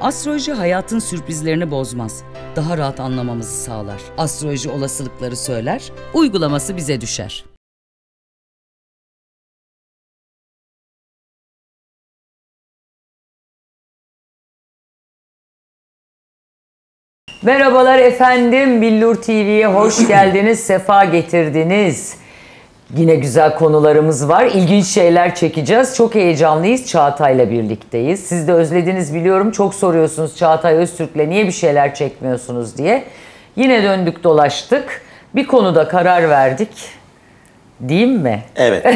Astroloji hayatın sürprizlerini bozmaz. Daha rahat anlamamızı sağlar. Astroloji olasılıkları söyler, uygulaması bize düşer. Merhabalar efendim, Billur TV'ye hoş geldiniz, sefa getirdiniz. Yine güzel konularımız var, ilginç şeyler çekeceğiz. Çok heyecanlıyız, Çağatay'la birlikteyiz. Siz de özlediniz biliyorum, çok soruyorsunuz Çağatay Öztürk'le niye bir şeyler çekmiyorsunuz diye. Yine döndük dolaştık, bir konuda karar verdik. Değil mi? Evet.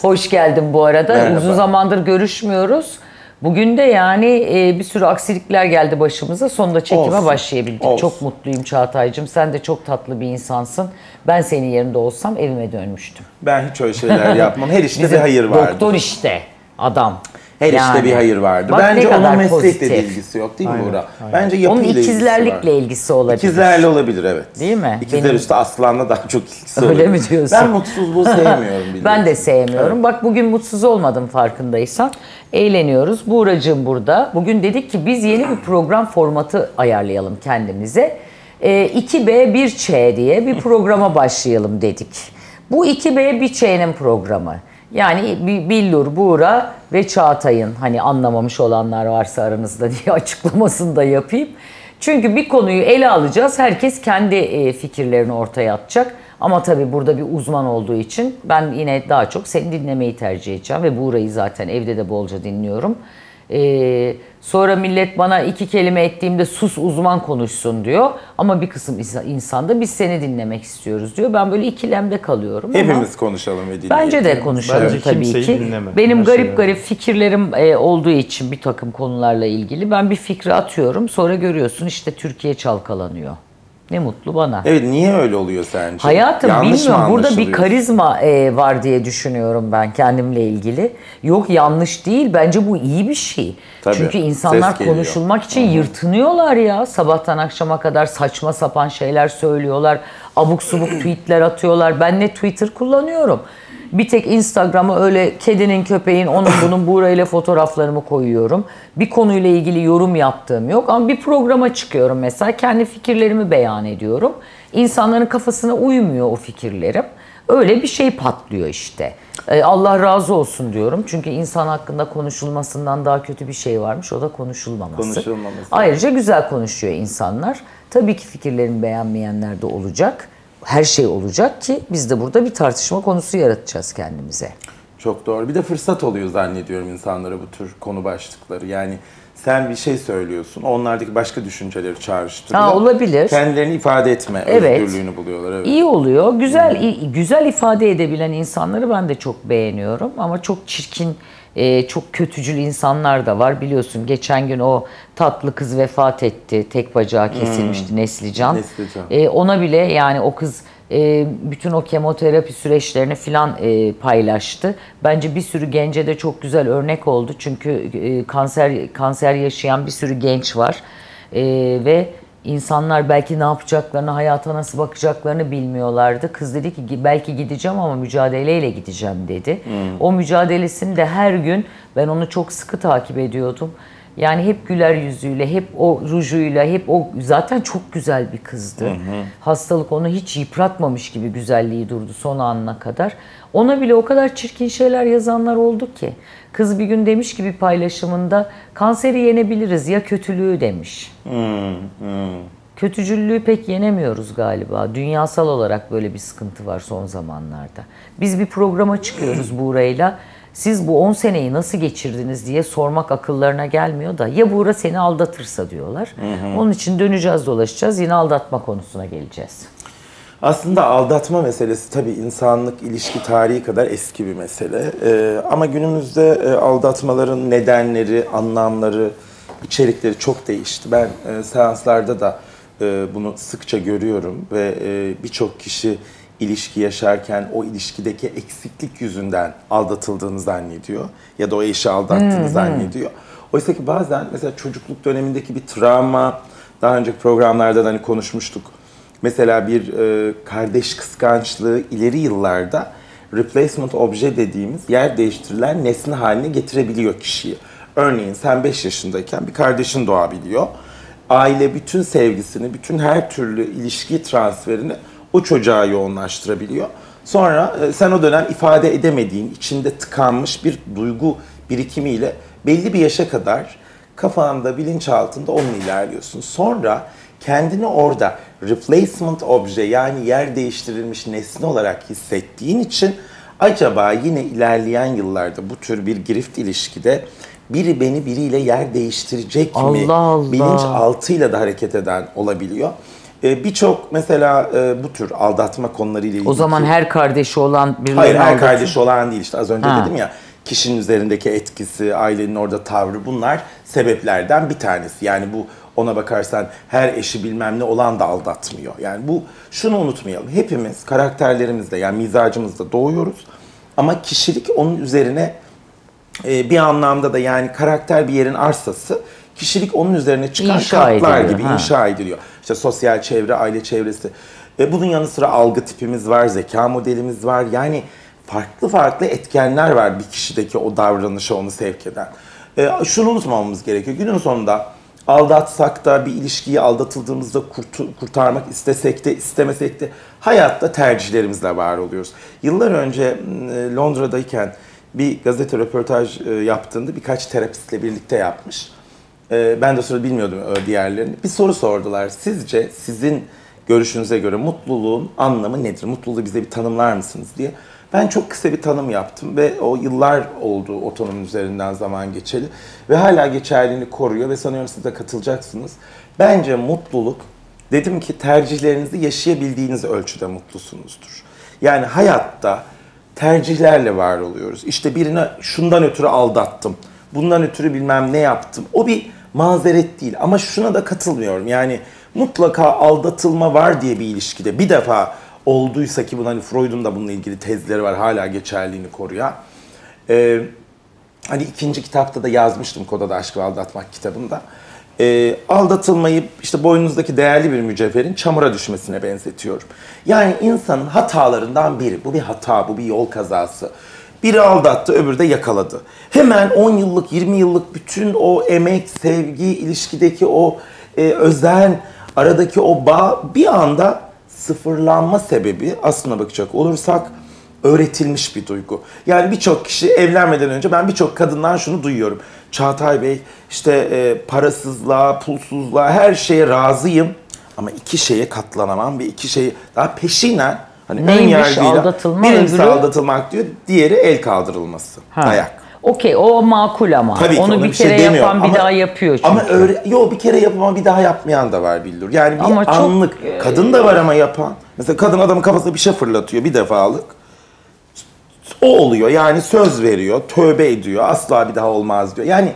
Hoş geldin bu arada. Merhaba. Uzun zamandır görüşmüyoruz. Bugün de yani e, bir sürü aksilikler geldi başımıza. Sonunda çekime Olsun, başlayabildik. olsun. Çok mutluyum Çağatay'cığım. Sen de çok tatlı bir insansın. Ben senin yerinde olsam evime dönmüştüm. Ben hiç öyle şeyler yapmam. Her işte Bizim bir hayır vardır. Doktor işte adam. Her Yani. işte bir hayır vardı. Bak Bence onun meslekle pozitif. de ilgisi yok değil mi Aynen, Buğra? aynen. Bence Onun yapıyla ilgisi ikizlerlikle var. ilgisi olabilir. İkizlerle olabilir evet. Değil mi? İkizler Benim- üstü aslanla daha çok ilgisi Öyle olabilir. mi diyorsun? Ben mutsuzluğu sevmiyorum. Ben de sevmiyorum. Evet. Bak bugün mutsuz olmadım farkındaysan. Eğleniyoruz. Buğracığım burada. Bugün dedik ki biz yeni bir program formatı ayarlayalım kendimize. Ee, 2B 1Ç diye bir programa başlayalım dedik. Bu 2B 1Ç'nin programı. Yani Bi- Billur, Buğra ve Çağatay'ın hani anlamamış olanlar varsa aranızda diye açıklamasını da yapayım. Çünkü bir konuyu ele alacağız. Herkes kendi e, fikirlerini ortaya atacak. Ama tabii burada bir uzman olduğu için ben yine daha çok seni dinlemeyi tercih edeceğim. Ve Buğra'yı zaten evde de bolca dinliyorum. Ee, sonra millet bana iki kelime ettiğimde sus uzman konuşsun diyor. Ama bir kısım insan- da biz seni dinlemek istiyoruz diyor. Ben böyle ikilemde kalıyorum. ama- Hepimiz konuşalım ve dinleyelim. Bence de konuşalım Bence tabii ki. dinleme. Benim Her garip garip fikirlerim e, olduğu için bir takım konularla ilgili ben bir fikri atıyorum. Sonra görüyorsun işte Türkiye çalkalanıyor. Ne mutlu bana. Evet niye öyle oluyor sence? Hayatım Yanlış bilmiyorum burada bir karizma e, var diye düşünüyorum ben kendimle ilgili. Yok yanlış değil bence bu iyi bir şey. Tabii, Çünkü insanlar konuşulmak için yırtınıyorlar ya. Sabahtan akşama kadar saçma sapan şeyler söylüyorlar. Abuk subuk tweetler atıyorlar. Ben ne Twitter kullanıyorum. Bir tek Instagram'a öyle kedinin, köpeğin, onun bunun Buğra fotoğraflarımı koyuyorum. Bir konuyla ilgili yorum yaptığım yok ama bir programa çıkıyorum mesela. Kendi fikirlerimi beyan ediyorum. İnsanların kafasına uymuyor o fikirlerim. Öyle bir şey patlıyor işte. Ee, Allah razı olsun diyorum. Çünkü insan hakkında konuşulmasından daha kötü bir şey varmış. O da konuşulmaması. Konuşulmaması. Ayrıca güzel konuşuyor insanlar. Tabii ki fikirlerimi beğenmeyenler de olacak. Her şey olacak ki biz de burada bir tartışma konusu yaratacağız kendimize. Çok doğru. Bir de fırsat oluyor zannediyorum insanlara bu tür konu başlıkları. Yani sen bir şey söylüyorsun, onlardaki başka düşünceleri çağrıştırıyor. Ha, olabilir. Kendilerini ifade etme Evet. özgürlüğünü buluyorlar. Evet. İyi oluyor. Güzel i- güzel ifade edebilen insanları ben de çok beğeniyorum ama çok çirkin e, çok kötücül insanlar da var. Biliyorsun geçen gün o tatlı kız vefat etti. Tek bacağı kesilmişti Neslican. Neslican. E, ona bile yani o kız e, bütün o kemoterapi süreçlerini filan e, paylaştı. Bence bir sürü gence de çok güzel örnek oldu. Çünkü e, kanser kanser yaşayan bir sürü genç var. E, ve insanlar belki ne yapacaklarını, hayata nasıl bakacaklarını bilmiyorlardı. Kız dedi ki belki gideceğim ama mücadeleyle gideceğim dedi. O mücadelesini de her gün ben onu çok sıkı takip ediyordum. Yani hep güler yüzüyle, hep o rujuyla, hep o zaten çok güzel bir kızdı. Hastalık onu hiç yıpratmamış gibi güzelliği durdu son anına kadar. Ona bile o kadar çirkin şeyler yazanlar oldu ki. Kız bir gün demiş ki bir paylaşımında kanseri yenebiliriz ya kötülüğü demiş. Kötücüllüğü pek yenemiyoruz galiba. Dünyasal olarak böyle bir sıkıntı var son zamanlarda. Biz bir programa çıkıyoruz Buğra'yla. Siz bu 10 seneyi nasıl geçirdiniz diye sormak akıllarına gelmiyor da ya Buğra seni aldatırsa diyorlar. Onun için döneceğiz dolaşacağız yine aldatma konusuna geleceğiz. Aslında aldatma meselesi tabii insanlık ilişki tarihi kadar eski bir mesele. Ee, ama günümüzde e, aldatmaların nedenleri, anlamları, içerikleri çok değişti. Ben e, seanslarda da e, bunu sıkça görüyorum ve e, birçok kişi ilişki yaşarken o ilişkideki eksiklik yüzünden aldatıldığını zannediyor ya da o eşi aldattığını zannediyor. Oysa ki bazen mesela çocukluk dönemindeki bir travma, daha önceki programlarda da hani konuşmuştuk. Mesela bir e, kardeş kıskançlığı ileri yıllarda replacement obje dediğimiz yer değiştirilen nesne haline getirebiliyor kişiyi. Örneğin sen 5 yaşındayken bir kardeşin doğabiliyor. Aile bütün sevgisini, bütün her türlü ilişki transferini o çocuğa yoğunlaştırabiliyor. Sonra e, sen o dönem ifade edemediğin, içinde tıkanmış bir duygu birikimiyle belli bir yaşa kadar kafanda, bilinçaltında onunla ilerliyorsun. Sonra kendini orada replacement obje yani yer değiştirilmiş nesne olarak hissettiğin için acaba yine ilerleyen yıllarda bu tür bir girift ilişkide biri beni biriyle yer değiştirecek mi? Allah Allah. Bilinçaltıyla da hareket eden olabiliyor. Ee, Birçok mesela e, bu tür aldatma konularıyla ilgili. O zaman her kardeşi olan birilerini Hayır her aldatıyor. kardeşi olan değil işte az önce Ha. dedim ya kişinin üzerindeki etkisi, ailenin orada tavrı bunlar sebeplerden bir tanesi. Yani bu ona bakarsan her eşi bilmem ne olan da aldatmıyor. Yani bu şunu unutmayalım. Hepimiz karakterlerimizle yani mizacımızla doğuyoruz. Ama kişilik onun üzerine e, bir anlamda da yani karakter bir yerin arsası. Kişilik onun üzerine çıkan İnşa katlar ediliyor, gibi ha. inşa ediliyor. İşte sosyal çevre, aile çevresi. Ve bunun yanı sıra algı tipimiz var, zeka modelimiz var. Yani farklı farklı etkenler var bir kişideki o davranışa onu sevk eden. E, şunu unutmamamız gerekiyor. Günün sonunda aldatsak da bir ilişkiyi aldatıldığımızda kurtu- kurtarmak istesek de istemesek de hayatta tercihlerimizle var oluyoruz. Yıllar önce e, Londra'dayken bir gazete röportaj e, yaptığında birkaç terapistle birlikte yapmış. E, ben de sırada bilmiyordum diğerlerini. Bir soru sordular. Sizce sizin görüşünüze göre mutluluğun anlamı nedir? Mutluluğu bize bir tanımlar mısınız diye. Ben çok kısa bir tanım yaptım ve o yıllar oldu o tanımın üzerinden zaman geçeli. Ve hala geçerliliğini koruyor ve sanıyorum siz de katılacaksınız. Bence mutluluk, dedim ki tercihlerinizi yaşayabildiğiniz ölçüde mutlusunuzdur. Yani hayatta tercihlerle var oluyoruz. İşte birine şundan ötürü aldattım, bundan ötürü bilmem ne yaptım. O bir mazeret değil ama şuna da katılmıyorum. Yani mutlaka aldatılma var diye bir ilişkide bir defa olduysa ki bunun hani Freud'un da bununla ilgili tezleri var hala geçerliğini koruyor. Ee, hani ikinci kitapta da yazmıştım Koda'da Aşk ve Aldatmak kitabında. Ee, aldatılmayı işte boynunuzdaki değerli bir mücevherin çamura düşmesine benzetiyorum. Yani insanın hatalarından biri. Bu bir hata, bu bir yol kazası. Biri aldattı, öbürü de yakaladı. Hemen 10 yıllık, 20 yıllık bütün o emek, sevgi, ilişkideki o e, özen, aradaki o bağ bir anda sıfırlanma sebebi aslına bakacak olursak öğretilmiş bir duygu. Yani birçok kişi evlenmeden önce ben birçok kadından şunu duyuyorum. Çağatay Bey işte e, parasızlığa, pulsuzluğa her şeye razıyım ama iki şeye katlanamam ve iki şeyi daha peşinen hani ön Neymiş? yargıyla Aldatılma, birincisi öbürü? aldatılmak diyor, diğeri el kaldırılması. Ha. Ayak. Okey o makul ama. Tabii ki Onu ona bir bir şey kere demiyorum yapan bir ama- daha yapıyor çünkü. Ama öyle, yo bir kere yapama bir daha yapmayan da var bildir. Yani bir Ama çok, anlık. kadın da var ama yapan. Mesela kadın adamın kafasına bir şey fırlatıyor bir defalık. O oluyor yani söz veriyor, tövbe ediyor, asla bir daha olmaz diyor. Yani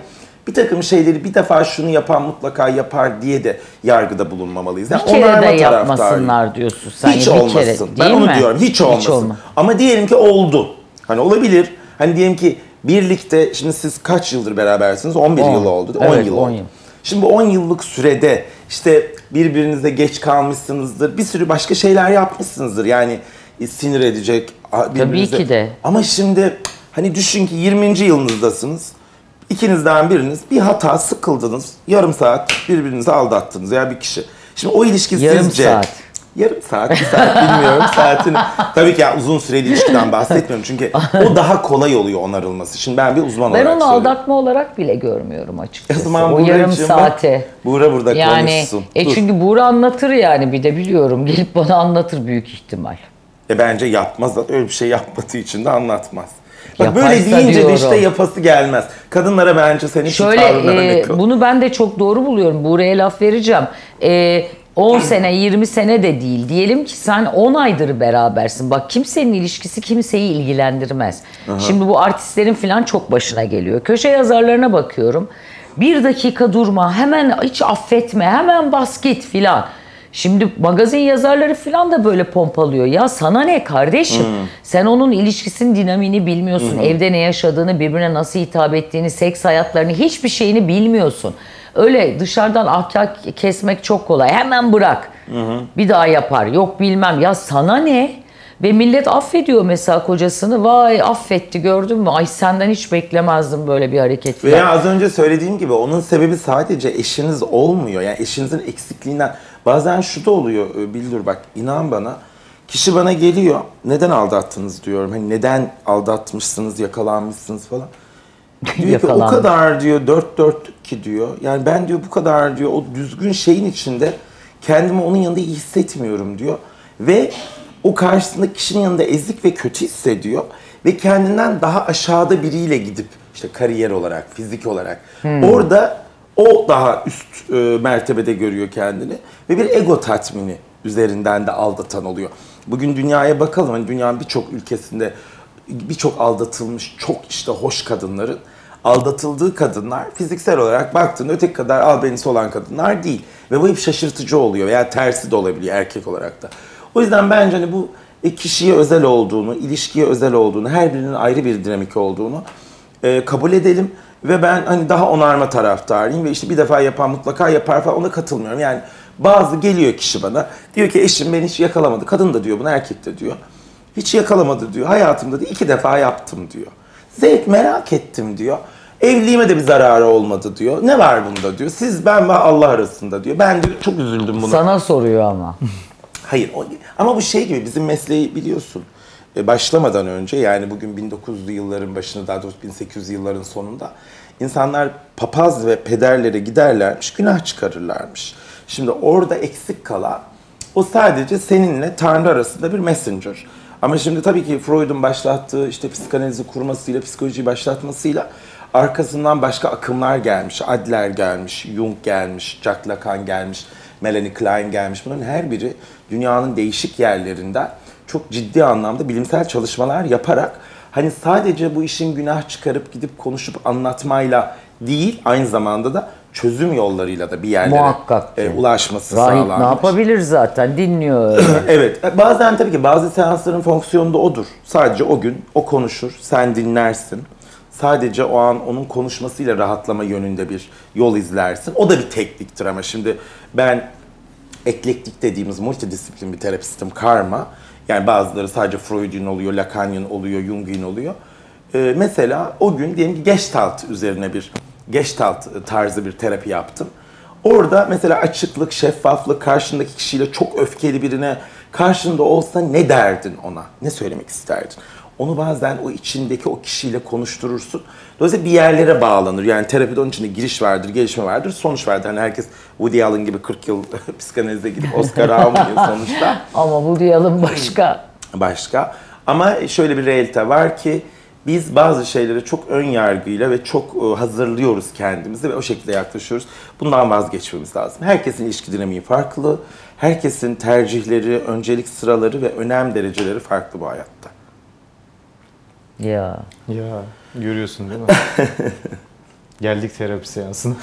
bir takım şeyleri bir defa şunu yapan mutlaka yapar diye de yargıda bulunmamalıyız. Yani bir kere onarma de taraftarıyım. yapmasınlar diyorsun sen. Hiç bir olmasın. Kere, ben değil onu mi? diyorum. Hiç olmasın. olma. Ama diyelim ki oldu. Hani olabilir. Hani diyelim ki birlikte şimdi siz kaç yıldır berabersiniz? 11 On. yıl oldu. 10 Evet, yıl on oldu. yıl. Şimdi bu 10 yıllık sürede işte birbirinize geç kalmışsınızdır. Bir sürü başka şeyler yapmışsınızdır. Yani e, sinir edecek birbirinize. ki de. Ama şimdi hani düşün ki 20. yılınızdasınız. İkinizden biriniz bir hata sıkıldınız. Yarım saat birbirinizi aldattınız ya bir kişi. Şimdi o ilişki Yarım sizce... saat. Yarım saat, bir saat bilmiyorum saatini. Tabii ki yani uzun süreli ilişkiden bahsetmiyorum çünkü o daha kolay oluyor onarılması. Şimdi ben bir uzman Ben olarak onu söylüyorum. aldatma olarak bile görmüyorum O açıkçası. zaman o yarım Buğra'cığım bak, saate. Buğra burada Yani konuşsun. e Dur. çünkü Buğra anlatır yani bir de biliyorum. Gelip bana anlatır büyük ihtimal. E bence yapmaz da öyle bir şey yapmadığı için de anlatmaz. Bak Yaparsa böyle deyince de diyorum. işte yapası gelmez. Kadınlara bence senin Şöyle e, bunu ben de çok doğru buluyorum. Buğra'ya laf vereceğim. E, 10 sene 20 sene de değil. Diyelim ki sen 10 aydır berabersin. Bak kimsenin ilişkisi kimseyi ilgilendirmez. Şimdi bu artistlerin falan çok başına geliyor. Köşe yazarlarına bakıyorum. Bir dakika durma hemen hiç affetme hemen bas git filan. Şimdi magazin yazarları falan da böyle pompalıyor. Ya sana ne kardeşim? Sen onun ilişkisinin dinamini bilmiyorsun. Evde ne yaşadığını, birbirine nasıl hitap ettiğini, seks hayatlarını hiçbir şeyini bilmiyorsun. Öyle dışarıdan ahkam kesmek çok kolay. Hemen bırak. Bir daha yapar. Yok bilmem. Ya sana ne? Ve millet affediyor mesela kocasını. Vay affetti gördün mü? Ay senden hiç beklemezdim böyle bir hareket. Veya az önce söylediğim gibi onun sebebi sadece eşiniz olmuyor. Yani eşinizin eksikliğinden. Bazen şu da oluyor e, Bildur bak inan bana. Kişi bana geliyor. Neden aldattınız diyorum. Hani neden aldatmışsınız, yakalanmışsınız falan. Diyor ki o kadar diyor dört dörtlük ki diyor. Yani ben diyor bu kadar diyor o düzgün şeyin içinde kendimi onun yanında iyi hissetmiyorum diyor. Ve o karşısındaki kişinin yanında ezik ve kötü hissediyor. Ve kendinden daha aşağıda biriyle gidip işte kariyer olarak, fizik olarak orada o daha üst e, mertebede görüyor kendini. Ve bir ego tatmini üzerinden de aldatan oluyor. Bugün dünyaya bakalım. Hani dünyanın birçok ülkesinde birçok aldatılmış çok işte hoş kadınların aldatıldığı kadınlar fiziksel olarak baktığında öteki kadar albenisi olan kadınlar değil. Ve bu hep şaşırtıcı oluyor veya tersi de olabiliyor erkek olarak da. O yüzden bence hani bu e, kişiye özel olduğunu, ilişkiye özel olduğunu, her birinin ayrı bir dinamik olduğunu e, kabul edelim. Ve ben hani daha onarma taraftarıyım ve işte bir defa yapan mutlaka yapar falan ona katılmıyorum. Yani bazı geliyor kişi bana diyor ki eşim beni hiç yakalamadı. Kadın da diyor bunu erkek de diyor. Hiç yakalamadı diyor. Hayatımda da iki defa yaptım diyor. Zevk merak ettim diyor. Evliliğime de bir zararı olmadı diyor. Ne var bunda diyor. Siz ben ve Allah arasında diyor. Ben diyor, çok üzüldüm buna. Sana soruyor ama. Hayır o, ama bu şey gibi bizim mesleği biliyorsun. E, başlamadan önce yani bugün 1900'lü yılların başında daha doğrusu 1800 yılların sonunda insanlar papaz ve pederlere giderlermiş günah çıkarırlarmış. Şimdi orada eksik kalan o sadece seninle Tanrı arasında bir messenger. Ama şimdi tabii ki Freud'un başlattığı işte psikanalizi kurmasıyla, psikolojiyi başlatmasıyla arkasından başka akımlar gelmiş. Adler gelmiş, Jung gelmiş, Jack Lacan gelmiş, Melanie Klein gelmiş. Bunların her biri dünyanın değişik yerlerinden çok ciddi anlamda bilimsel çalışmalar yaparak hani sadece bu işin günah çıkarıp gidip konuşup anlatmayla değil aynı zamanda da çözüm yollarıyla da bir yerlere Muhakkak e, ulaşması Rahip sağlanmış. ne yapabilir zaten dinliyor. Evet. Bazen tabii ki bazı seansların fonksiyonu da odur. Sadece o gün o konuşur, sen dinlersin. Sadece o an onun konuşmasıyla rahatlama yönünde bir yol izlersin. O da bir tekniktir ama şimdi ben eklektik dediğimiz multidisiplin bir terapistim karma. Yani bazıları sadece Freudian oluyor, Lacanian oluyor, Jungian oluyor. Ee, mesela o gün diyelim ki Gestalt üzerine bir Gestalt tarzı bir terapi yaptım. Orada mesela açıklık, şeffaflık, karşındaki kişiyle çok öfkeli birine karşında olsa ne derdin ona? Ne söylemek isterdin? Onu bazen o içindeki o kişiyle konuşturursun. Dolayısıyla bir yerlere bağlanır. Yani terapide onun içinde giriş vardır, gelişme vardır, sonuç vardır. Hani herkes Woody Allen gibi 40 yıl psikanalize gidip Oscar almıyor sonuçta Ama bu diyalım başka. başka. Ama şöyle bir realite var ki biz bazı şeylere çok ön yargıyla ve çok e, hazırlıyoruz kendimizi ve o şekilde yaklaşıyoruz. Bundan vazgeçmemiz lazım. Herkesin ilişki dinamiği farklı. Herkesin tercihleri, öncelik sıraları ve önem dereceleri farklı bu hayatta. Ya. Ya görüyorsun değil mi? Geldik terapi seansına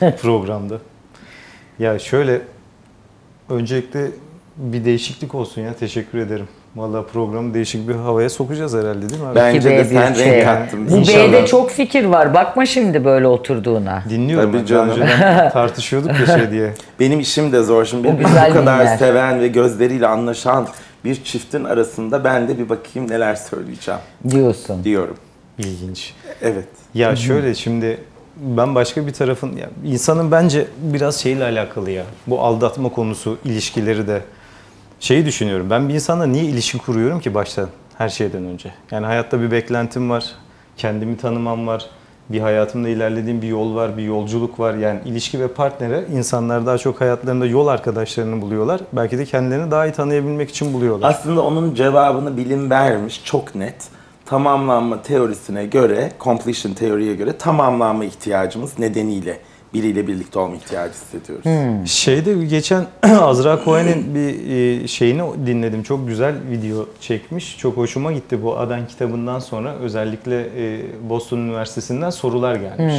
programda. Ya şöyle öncelikle bir değişiklik olsun ya teşekkür ederim. Vallahi programı değişik bir havaya sokacağız herhalde değil mi abi? Bence de sen bir renk şey. kattın. Bu İnşallah. B'de çok fikir var. Bakma şimdi böyle oturduğuna. Dinliyorum. Tabii canım. Önceden tartışıyorduk ya şey diye. Benim işim de zor. Şimdi beni bu kadar dinler. seven ve gözleriyle anlaşan bir çiftin arasında ben de bir bakayım neler söyleyeceğim Diyorsun. diyorum. İlginç. Evet. Ya şöyle şimdi ben başka bir tarafın ya insanın bence biraz şeyle alakalı ya. Bu aldatma konusu, ilişkileri de şeyi düşünüyorum. Ben bir insanla niye ilişki kuruyorum ki baştan her şeyden önce? Yani hayatta bir beklentim var. Kendimi tanımam var. Bir hayatımda ilerlediğim bir yol var, bir yolculuk var. Yani ilişki ve partnere insanlar daha çok hayatlarında yol arkadaşlarını buluyorlar. Belki de kendilerini daha iyi tanıyabilmek için buluyorlar. Aslında onun cevabını bilim vermiş çok net. Tamamlanma teorisine göre, completion teoriye göre tamamlanma ihtiyacımız nedeniyle biriyle birlikte olma ihtiyacı hissediyoruz. Şeyde geçen Azra Cohen'in bir e, şeyini dinledim. Çok güzel video çekmiş. Çok hoşuma gitti bu Aden kitabından sonra. Özellikle e, Boston Üniversitesi'nden sorular gelmiş.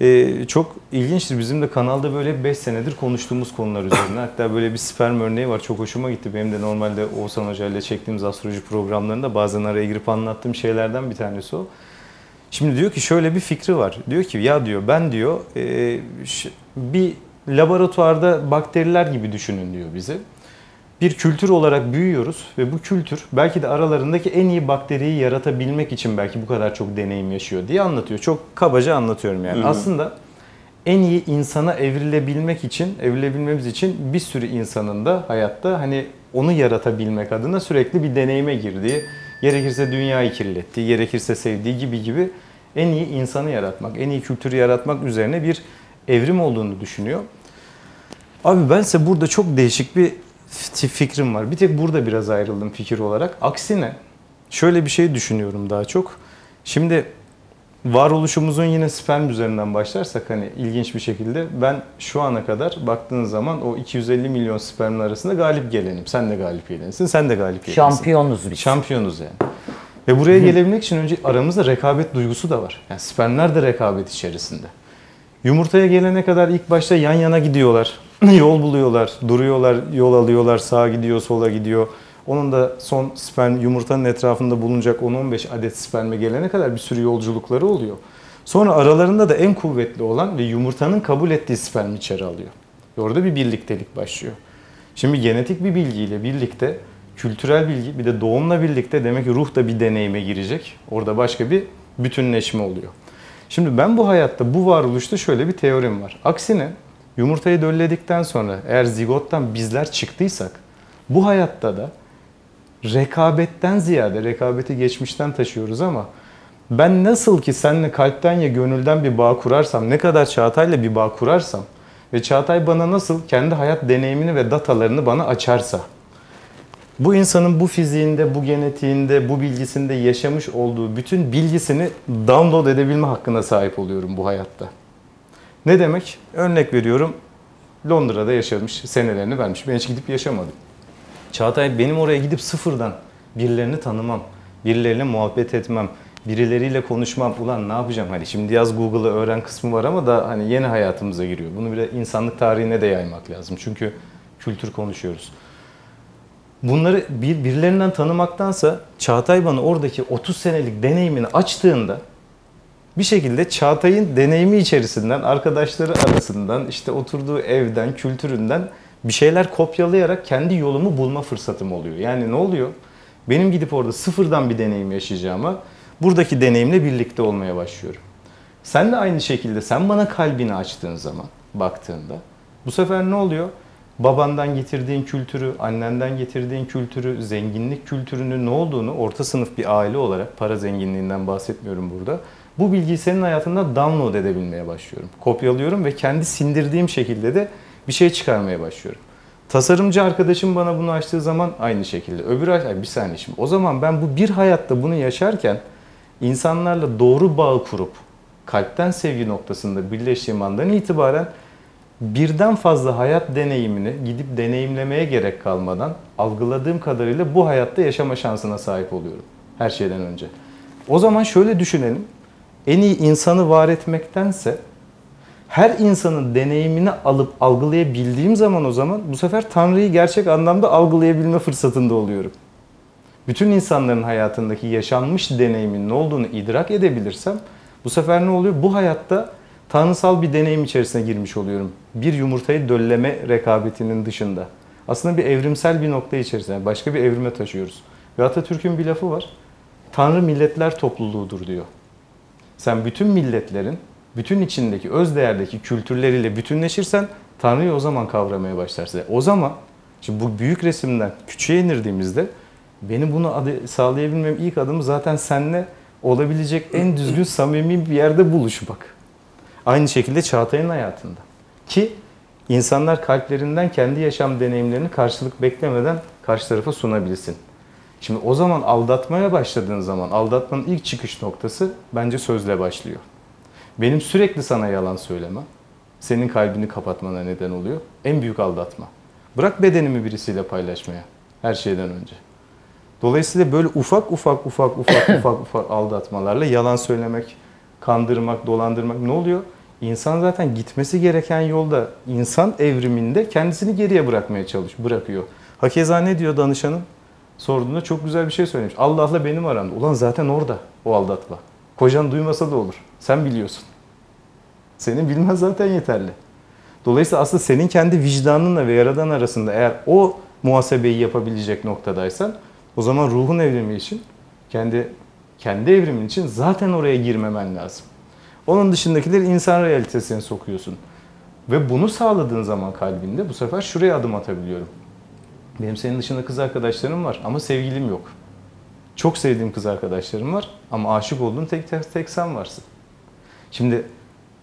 E, çok ilginçtir. Bizim de kanalda böyle 5 senedir konuştuğumuz konular üzerine. Hatta böyle bir sperm örneği var. Çok hoşuma gitti. Benim de normalde Oğuzhan Hoca ile çektiğimiz astroloji programlarında bazen araya girip anlattığım şeylerden bir tanesi o. Şimdi diyor ki şöyle bir fikri var. Diyor ki ya diyor ben diyor e, bir laboratuvarda bakteriler gibi düşünün diyor bizi. bir kültür olarak büyüyoruz ve bu kültür belki de aralarındaki en iyi bakteriyi yaratabilmek için belki bu kadar çok deneyim yaşıyor diye anlatıyor. Çok kabaca anlatıyorum yani. Aslında en iyi insana evrilebilmek için, evrilebilmemiz için bir sürü insanın da hayatta hani onu yaratabilmek adına sürekli bir deneyime girdiği, gerekirse dünyayı kirlettiği, gerekirse sevdiği gibi gibi en iyi insanı yaratmak, en iyi kültürü yaratmak üzerine bir evrim olduğunu düşünüyor. Abi bense burada çok değişik bir fi- fikrim var. Bir tek burada biraz ayrıldım fikir olarak. Aksine şöyle bir şey düşünüyorum daha çok. Şimdi varoluşumuzun yine sperm üzerinden başlarsak hani ilginç bir şekilde ben şu ana kadar baktığın zaman o 250 milyon spermin arasında galip gelenim. Sen de galip gelensin, sen de galip gelensin. Şampiyonuz biz. Şampiyonuz yani. Ve buraya gelebilmek için önce aramızda rekabet duygusu da var. Yani spermler de rekabet içerisinde. Yumurtaya gelene kadar ilk başta yan yana gidiyorlar. yol buluyorlar, duruyorlar, yol alıyorlar, sağa gidiyor, sola gidiyor. Onun da son sperm yumurtanın etrafında bulunacak 10-15 adet sperme gelene kadar bir sürü yolculukları oluyor. Sonra aralarında da en kuvvetli olan ve yumurtanın kabul ettiği sperm içeri alıyor. Orada bir birliktelik başlıyor. Şimdi genetik bir bilgiyle birlikte kültürel bilgi bir de doğumla birlikte demek ki ruh da bir deneyime girecek. Orada başka bir bütünleşme oluyor. Şimdi ben bu hayatta, bu varoluşta şöyle bir teorim var. Aksine yumurtayı dölledikten sonra eğer zigottan bizler çıktıysak bu hayatta da rekabetten ziyade, rekabeti geçmişten taşıyoruz ama ben nasıl ki seninle kalpten ya gönülden bir bağ kurarsam, ne kadar Çağatay'la bir bağ kurarsam ve Çağatay bana nasıl kendi hayat deneyimini ve datalarını bana açarsa, bu insanın bu fiziğinde, bu genetiğinde, bu bilgisinde yaşamış olduğu bütün bilgisini download edebilme hakkına sahip oluyorum bu hayatta. Ne demek? Örnek veriyorum. Londra'da yaşamış, senelerini vermiş. Ben hiç gidip yaşamadım. Çağatay benim oraya gidip sıfırdan birilerini tanımam, birileriyle muhabbet etmem, birileriyle konuşmam. Ulan ne yapacağım? Hani şimdi yaz Google'ı öğren kısmı var ama da hani yeni hayatımıza giriyor. Bunu bir de insanlık tarihine de yaymak lazım. Çünkü kültür konuşuyoruz. Bunları bir, birilerinden tanımaktansa Çağatay bana oradaki 30 senelik deneyimini açtığında bir şekilde Çağatay'ın deneyimi içerisinden, arkadaşları arasından, işte oturduğu evden, kültüründen bir şeyler kopyalayarak kendi yolumu bulma fırsatım oluyor. Yani ne oluyor? Benim gidip orada sıfırdan bir deneyim yaşayacağıma buradaki deneyimle birlikte olmaya başlıyorum. Sen de aynı şekilde sen bana kalbini açtığın zaman, baktığında bu sefer ne oluyor? Babandan getirdiğin kültürü, annenden getirdiğin kültürü, zenginlik kültürünün ne olduğunu orta sınıf bir aile olarak, para zenginliğinden bahsetmiyorum burada. Bu bilgiyi senin hayatında download edebilmeye başlıyorum. Kopyalıyorum ve kendi sindirdiğim şekilde de bir şey çıkarmaya başlıyorum. Tasarımcı arkadaşım bana bunu açtığı zaman aynı şekilde. Öbür ay bir saniye şimdi. O zaman ben bu bir hayatta bunu yaşarken insanlarla doğru bağ kurup kalpten sevgi noktasında birleştiğim andan itibaren birden fazla hayat deneyimini gidip deneyimlemeye gerek kalmadan algıladığım kadarıyla bu hayatta yaşama şansına sahip oluyorum. Her şeyden önce. O zaman şöyle düşünelim. En iyi insanı var etmektense her insanın deneyimini alıp algılayabildiğim zaman o zaman bu sefer Tanrı'yı gerçek anlamda algılayabilme fırsatında oluyorum. Bütün insanların hayatındaki yaşanmış deneyimin ne olduğunu idrak edebilirsem bu sefer ne oluyor? Bu hayatta tanrısal bir deneyim içerisine girmiş oluyorum. Bir yumurtayı dölleme rekabetinin dışında. Aslında bir evrimsel bir nokta içerisinde. Başka bir evrime taşıyoruz. Ve Atatürk'ün bir lafı var. Tanrı milletler topluluğudur diyor. Sen bütün milletlerin, bütün içindeki, öz değerdeki kültürleriyle bütünleşirsen Tanrı'yı o zaman kavramaya başlarsın. O zaman, şimdi bu büyük resimden küçüğe indirdiğimizde benim bunu sağlayabilmem ilk adımı zaten seninle olabilecek en düzgün, samimi bir yerde buluşmak. Aynı şekilde Çağatay'ın hayatında. Ki insanlar kalplerinden kendi yaşam deneyimlerini karşılık beklemeden karşı tarafa sunabilsin. Şimdi o zaman aldatmaya başladığın zaman aldatmanın ilk çıkış noktası bence sözle başlıyor. Benim sürekli sana yalan söylemem senin kalbini kapatmana neden oluyor. En büyük aldatma. Bırak bedenimi birisiyle paylaşmaya her şeyden önce. Dolayısıyla böyle ufak ufak ufak ufak ufak ufak aldatmalarla yalan söylemek, kandırmak, dolandırmak ne oluyor? İnsan zaten gitmesi gereken yolda insan evriminde kendisini geriye bırakmaya çalış, bırakıyor. Hakeza ne diyor danışanım? Sorduğunda çok güzel bir şey söylemiş. Allah'la benim aramda. Ulan zaten orada o aldatma. Kocan duymasa da olur. Sen biliyorsun. Senin bilmen zaten yeterli. Dolayısıyla aslında senin kendi vicdanınla ve yaradan arasında eğer o muhasebeyi yapabilecek noktadaysan o zaman ruhun evrimi için kendi kendi evrimin için zaten oraya girmemen lazım. Onun dışındakileri insan realitesine sokuyorsun. Ve bunu sağladığın zaman kalbinde bu sefer şuraya adım atabiliyorum. Benim senin dışında kız arkadaşlarım var ama sevgilim yok. Çok sevdiğim kız arkadaşlarım var ama aşık olduğum tek tek, tek sen varsın. Şimdi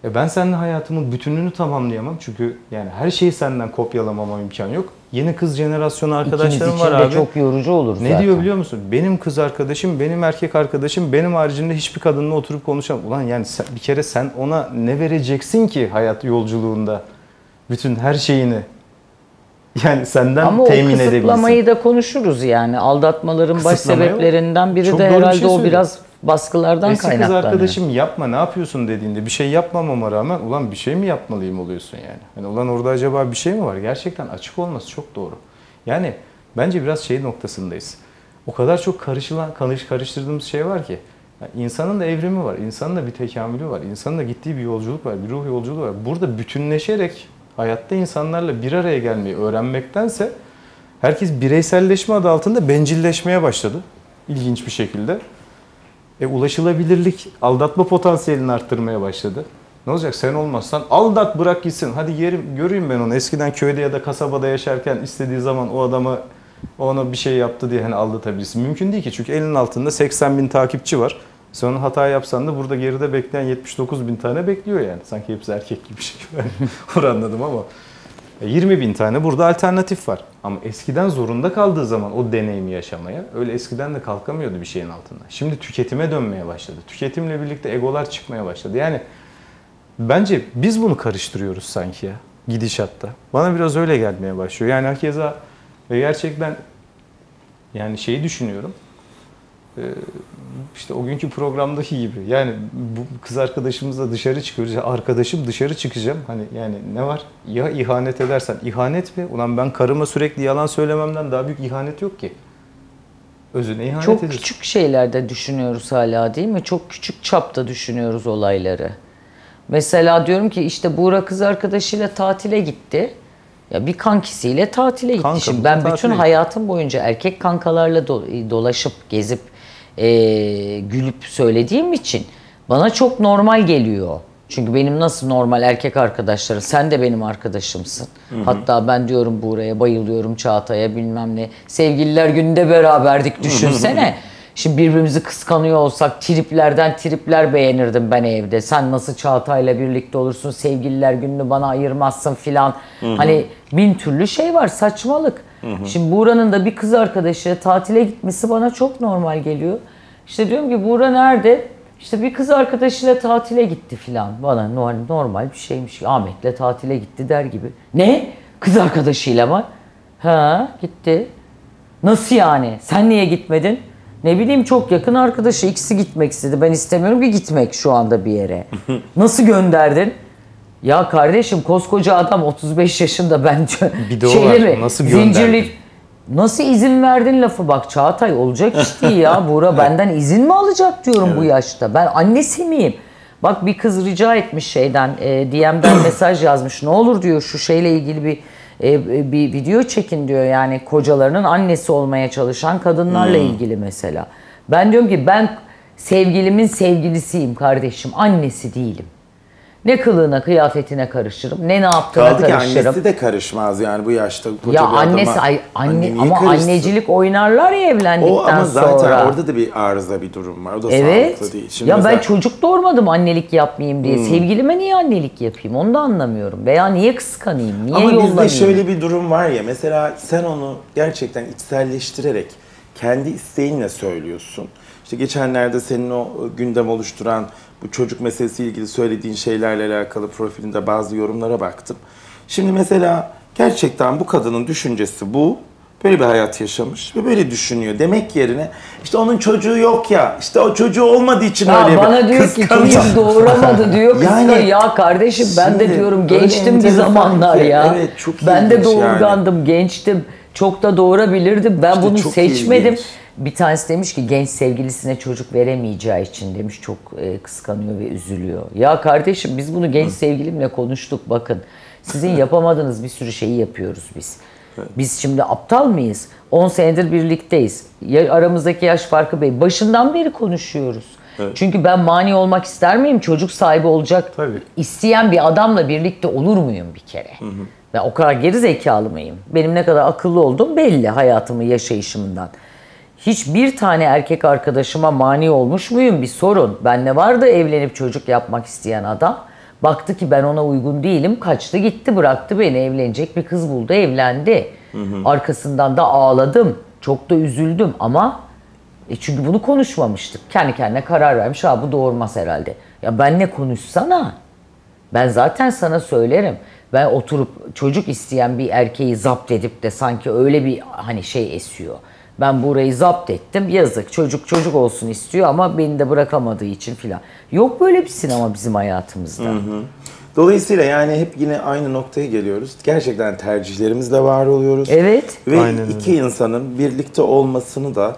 e ben seninle hayatımın bütününü tamamlayamam çünkü yani her şeyi senden kopyalamama imkan yok. Yeni kız jenerasyonu arkadaşlarım var abi. çok yorucu olur Ne zaten. diyor biliyor musun? Benim kız arkadaşım, benim erkek arkadaşım, benim haricinde hiçbir kadınla oturup konuşamam. Ulan yani sen- bir kere sen ona ne vereceksin ki hayat yolculuğunda? Bütün her şeyini. Yani senden Ama o temin edebilirsin. kısıtlamayı da konuşuruz yani. Aldatmaların baş sebeplerinden biri Çok de herhalde şey o biraz baskılardan Eski kız kaynaklanıyor. arkadaşım yapma ne yapıyorsun dediğinde bir şey yapmamama rağmen ulan bir şey mi yapmalıyım oluyorsun yani. Hani ulan orada acaba bir şey mi var? Gerçekten açık olması çok doğru. Yani bence biraz şey noktasındayız. O kadar çok karışılan, karış, karıştırdığımız şey var ki. Yani insanın da evrimi var, insanın da bir tekamülü var, insanın da gittiği bir yolculuk var, bir ruh yolculuğu var. Burada bütünleşerek hayatta insanlarla bir araya gelmeyi öğrenmektense herkes bireyselleşme adı altında bencilleşmeye başladı. İlginç bir şekilde. E, ulaşılabilirlik aldatma potansiyelini arttırmaya başladı. Ne olacak sen olmazsan aldat bırak gitsin. Hadi yerim göreyim ben onu. Eskiden köyde ya da kasabada yaşarken istediği zaman o adama ona bir şey yaptı diye hani aldatabilirsin. Mümkün değil ki çünkü elinin altında 80 bin takipçi var. Sen hata yapsan da burada geride bekleyen 79 bin tane bekliyor yani. Sanki hepsi erkek gibi bir şey. Ben anladım ama. E, 20 bin tane burada alternatif var. Ama eskiden zorunda kaldığı zaman o deneyimi yaşamaya öyle eskiden de kalkamıyordu bir şeyin altında. Şimdi tüketime dönmeye başladı. Tüketimle birlikte egolar çıkmaya başladı. Yani bence biz bunu karıştırıyoruz sanki ya gidişatta. Bana biraz öyle gelmeye başlıyor. Yani hakeza ve gerçekten yani şeyi düşünüyorum. İşte o günkü programdaki gibi. Yani bu kız arkadaşımızla dışarı çıkıyoruz. Ya arkadaşım dışarı çıkacağım. Hani yani ne var? Ya ihanet edersen. ihanet mi? Ulan ben karıma sürekli yalan söylememden daha büyük ihanet yok ki. Özüne ihanet Çok ediyorsun. küçük şeylerde düşünüyoruz hala değil mi? Çok küçük çapta düşünüyoruz olayları. Mesela diyorum ki işte Buğra kız arkadaşıyla tatile gitti. Ya bir kankisiyle tatile gitti. Kanka, Şimdi ben bütün hayatım boyunca erkek kankalarla do- dolaşıp gezip e, gülüp söylediğim için bana çok normal geliyor. Çünkü benim nasıl normal erkek arkadaşlarım, sen de benim arkadaşımsın. Hatta ben diyorum Buğra'ya bayılıyorum Çağatay'a bilmem ne. Sevgililer gününde beraberdik düşünsene. Şimdi birbirimizi kıskanıyor olsak triplerden tripler beğenirdim ben evde. Sen nasıl Çağatay'la birlikte olursun, sevgililer gününü bana ayırmazsın filan. Hani bin türlü şey var, saçmalık. Şimdi Buğra'nın da bir kız arkadaşı tatile gitmesi bana çok normal geliyor. İşte diyorum ki Buğra nerede? İşte bir kız arkadaşıyla tatile gitti filan. Bana normal bir şeymiş. Ahmet'le tatile gitti der gibi. Ne? Kız arkadaşıyla mı? Ha gitti. Nasıl yani? Sen niye gitmedin? Ne bileyim çok yakın arkadaşı ikisi gitmek istedi. Ben istemiyorum ki gitmek şu anda bir yere. Nasıl gönderdin? Ya kardeşim koskoca adam 35 yaşında bence Bir de o var. Nasıl gönderdin? Nasıl izin verdin lafı bak Çağatay olacak iş değil ya Buğra benden izin mi alacak diyorum bu yaşta. Ben annesi miyim? Bak bir kız rica etmiş şeyden e, DM'den mesaj yazmış. Ne olur diyor şu şeyle ilgili bir e, bir video çekin diyor. Yani kocalarının annesi olmaya çalışan kadınlarla ilgili mesela. Ben diyorum ki ben sevgilimin sevgilisiyim kardeşim. Annesi değilim. Ne kılığına kıyafetine karışırım ne ne yaptığına Kaldı ki karışırım. annesi de karışmaz yani bu yaşta koca Ya bir annesi adama. ay, anne Anne ama karışsın? annecilik oynarlar ya evlendikten O ama zaten sonra. orada da bir arıza bir durum var. O da Evet. sağlıklı değil. Şimdi ya mesela- Hmm. ben çocuk doğurmadım annelik yapmayayım diye. Sevgilime niye annelik yapayım? Onu da anlamıyorum. Veya niye kıskanayım? Niye Ama yollanayım? bizde şöyle bir durum var ya mesela sen onu gerçekten içselleştirerek kendi isteğinle söylüyorsun. İşte geçenlerde senin o gündem oluşturan bu çocuk meselesiyle ilgili söylediğin şeylerle alakalı profilinde bazı yorumlara baktım. Şimdi mesela gerçekten bu kadının düşüncesi bu. Böyle bir hayat yaşamış ve böyle düşünüyor. Demek yerine işte onun çocuğu yok ya, işte o çocuğu olmadığı için Ya öyle bana bir diyor ki çocuk doğuramadı diyor. Yani- ya kardeşim ben de diyorum gençtim bir zamanlar ki. ya. Evet, çok ben de ilginç yani. doğurgandım, gençtim. Çok da doğurabilirdim. Ben İşte bunu seçmedim. ilginç. Bir tanesi demiş ki genç sevgilisine çocuk veremeyeceği için demiş çok e, kıskanıyor ve üzülüyor. Ya kardeşim biz bunu genç sevgilimle konuştuk bakın. Sizin yapamadığınız bir sürü şeyi yapıyoruz biz. Biz şimdi aptal mıyız? 10 senedir birlikteyiz. Ya, aramızdaki yaş farkı belli. Başından beri konuşuyoruz. Çünkü ben mani olmak ister miyim? Çocuk sahibi olacak Tabii. isteyen bir adamla birlikte olur muyum bir kere? Ben o kadar geri zekalı mıyım? Benim ne kadar akıllı olduğum belli hayatımı yaşayışımdan. Hiçbir tane erkek arkadaşıma mani olmuş muyum bir sorun. Ben ne vardı evlenip çocuk yapmak isteyen adam. Baktı ki ben ona uygun değilim. Kaçtı gitti bıraktı beni evlenecek bir kız buldu evlendi. Arkasından da ağladım. Çok da üzüldüm ama e çünkü bunu konuşmamıştık. Kendi kendine karar vermiş. Ha bu doğurmaz herhalde. Ya benle konuşsana. Ben zaten sana söylerim. Ben oturup çocuk isteyen bir erkeği zapt edip de sanki öyle bir hani şey esiyor. Ben burayı zapt ettim. Yazık çocuk çocuk olsun istiyor ama beni de bırakamadığı için filan. Yok böyle bir sinema bizim hayatımızda. Dolayısıyla yani hep yine aynı noktaya geliyoruz. Gerçekten tercihlerimizle var oluyoruz. Evet. Ve Aynen öyle. iki insanın birlikte olmasını da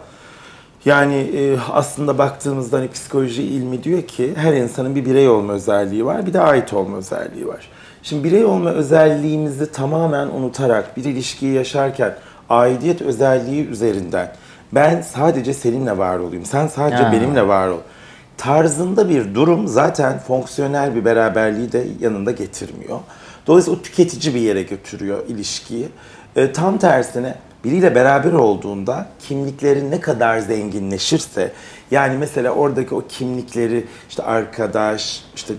yani e, aslında baktığımızda hani psikoloji ilmi diyor ki her insanın bir birey olma özelliği var bir de ait olma özelliği var. Şimdi birey olma özelliğimizi tamamen unutarak bir ilişkiyi yaşarken aidiyet özelliği üzerinden ben sadece seninle var olayım, sen sadece Ha. benimle var ol tarzında bir durum zaten fonksiyonel bir beraberliği de yanında getirmiyor. Dolayısıyla o tüketici bir yere götürüyor ilişkiyi. E, tam tersine biriyle beraber olduğunda kimlikleri ne kadar zenginleşirse yani mesela oradaki o kimlikleri işte arkadaş, işte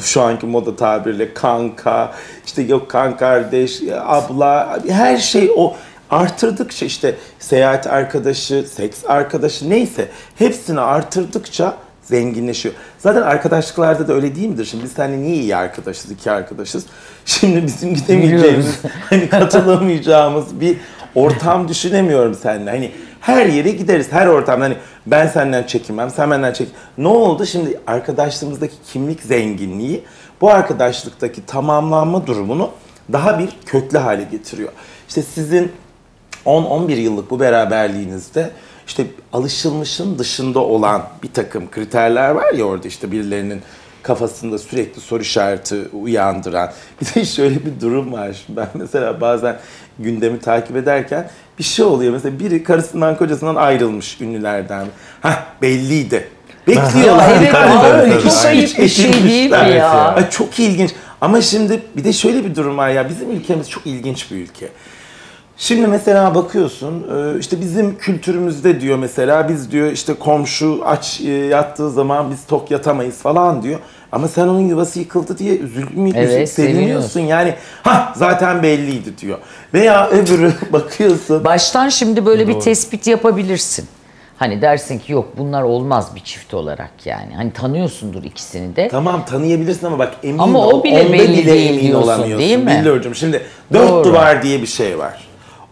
şu anki moda tabirle kanka, işte yok kan kardeş, abla her şey o artırdıkça işte seyahat arkadaşı, seks arkadaşı neyse hepsini artırdıkça zenginleşiyor. Zaten arkadaşlıklarda da öyle değil midir? Şimdi biz seninle niye iyi arkadaşız, iki arkadaşız? Şimdi bizim gidemeyeceğimiz, hani katılamayacağımız bir ortam düşünemiyorum seninle. Hani her yere gideriz, her ortamda. Hani ben senden çekinmem, sen benden çek. Ne oldu? Şimdi arkadaşlığımızdaki kimlik zenginliği bu arkadaşlıktaki tamamlanma durumunu daha bir köklü hale getiriyor. İşte sizin 10-11 yıllık bu beraberliğinizde işte alışılmışın dışında olan bir takım kriterler var ya orada işte birilerinin kafasında sürekli soru işareti uyandıran. Bir de şöyle bir durum var. Şimdi ben mesela bazen gündemi takip ederken bir şey oluyor. Mesela biri karısından kocasından ayrılmış ünlülerden. Hah belliydi. Bekliyorlar. Evet, Böyle çok hiç ayıp bir şey değil mi ya? Ay, Çok ilginç. Ama şimdi bir de şöyle bir durum var ya. Bizim ülkemiz çok ilginç bir ülke. Şimdi mesela bakıyorsun e, işte bizim kültürümüzde diyor mesela biz diyor işte komşu aç e, yattığı zaman biz tok yatamayız falan diyor. Ama sen onun yuvası yıkıldı diye üzülmüyor, Evet, seviniyorsun. Yani ha zaten belliydi diyor. Veya öbürü bakıyorsun. Baştan şimdi böyle bir tespit yapabilirsin. Hani dersin ki yok bunlar olmaz bir çift olarak yani. Hani tanıyorsundur ikisini de. Tamam tanıyabilirsin ama bak emin Ama ol, o bile belli bile değil emin diyorsun, olamıyorsun. değil mi? Billurcuğum şimdi dört Doğru. duvar diye bir şey var.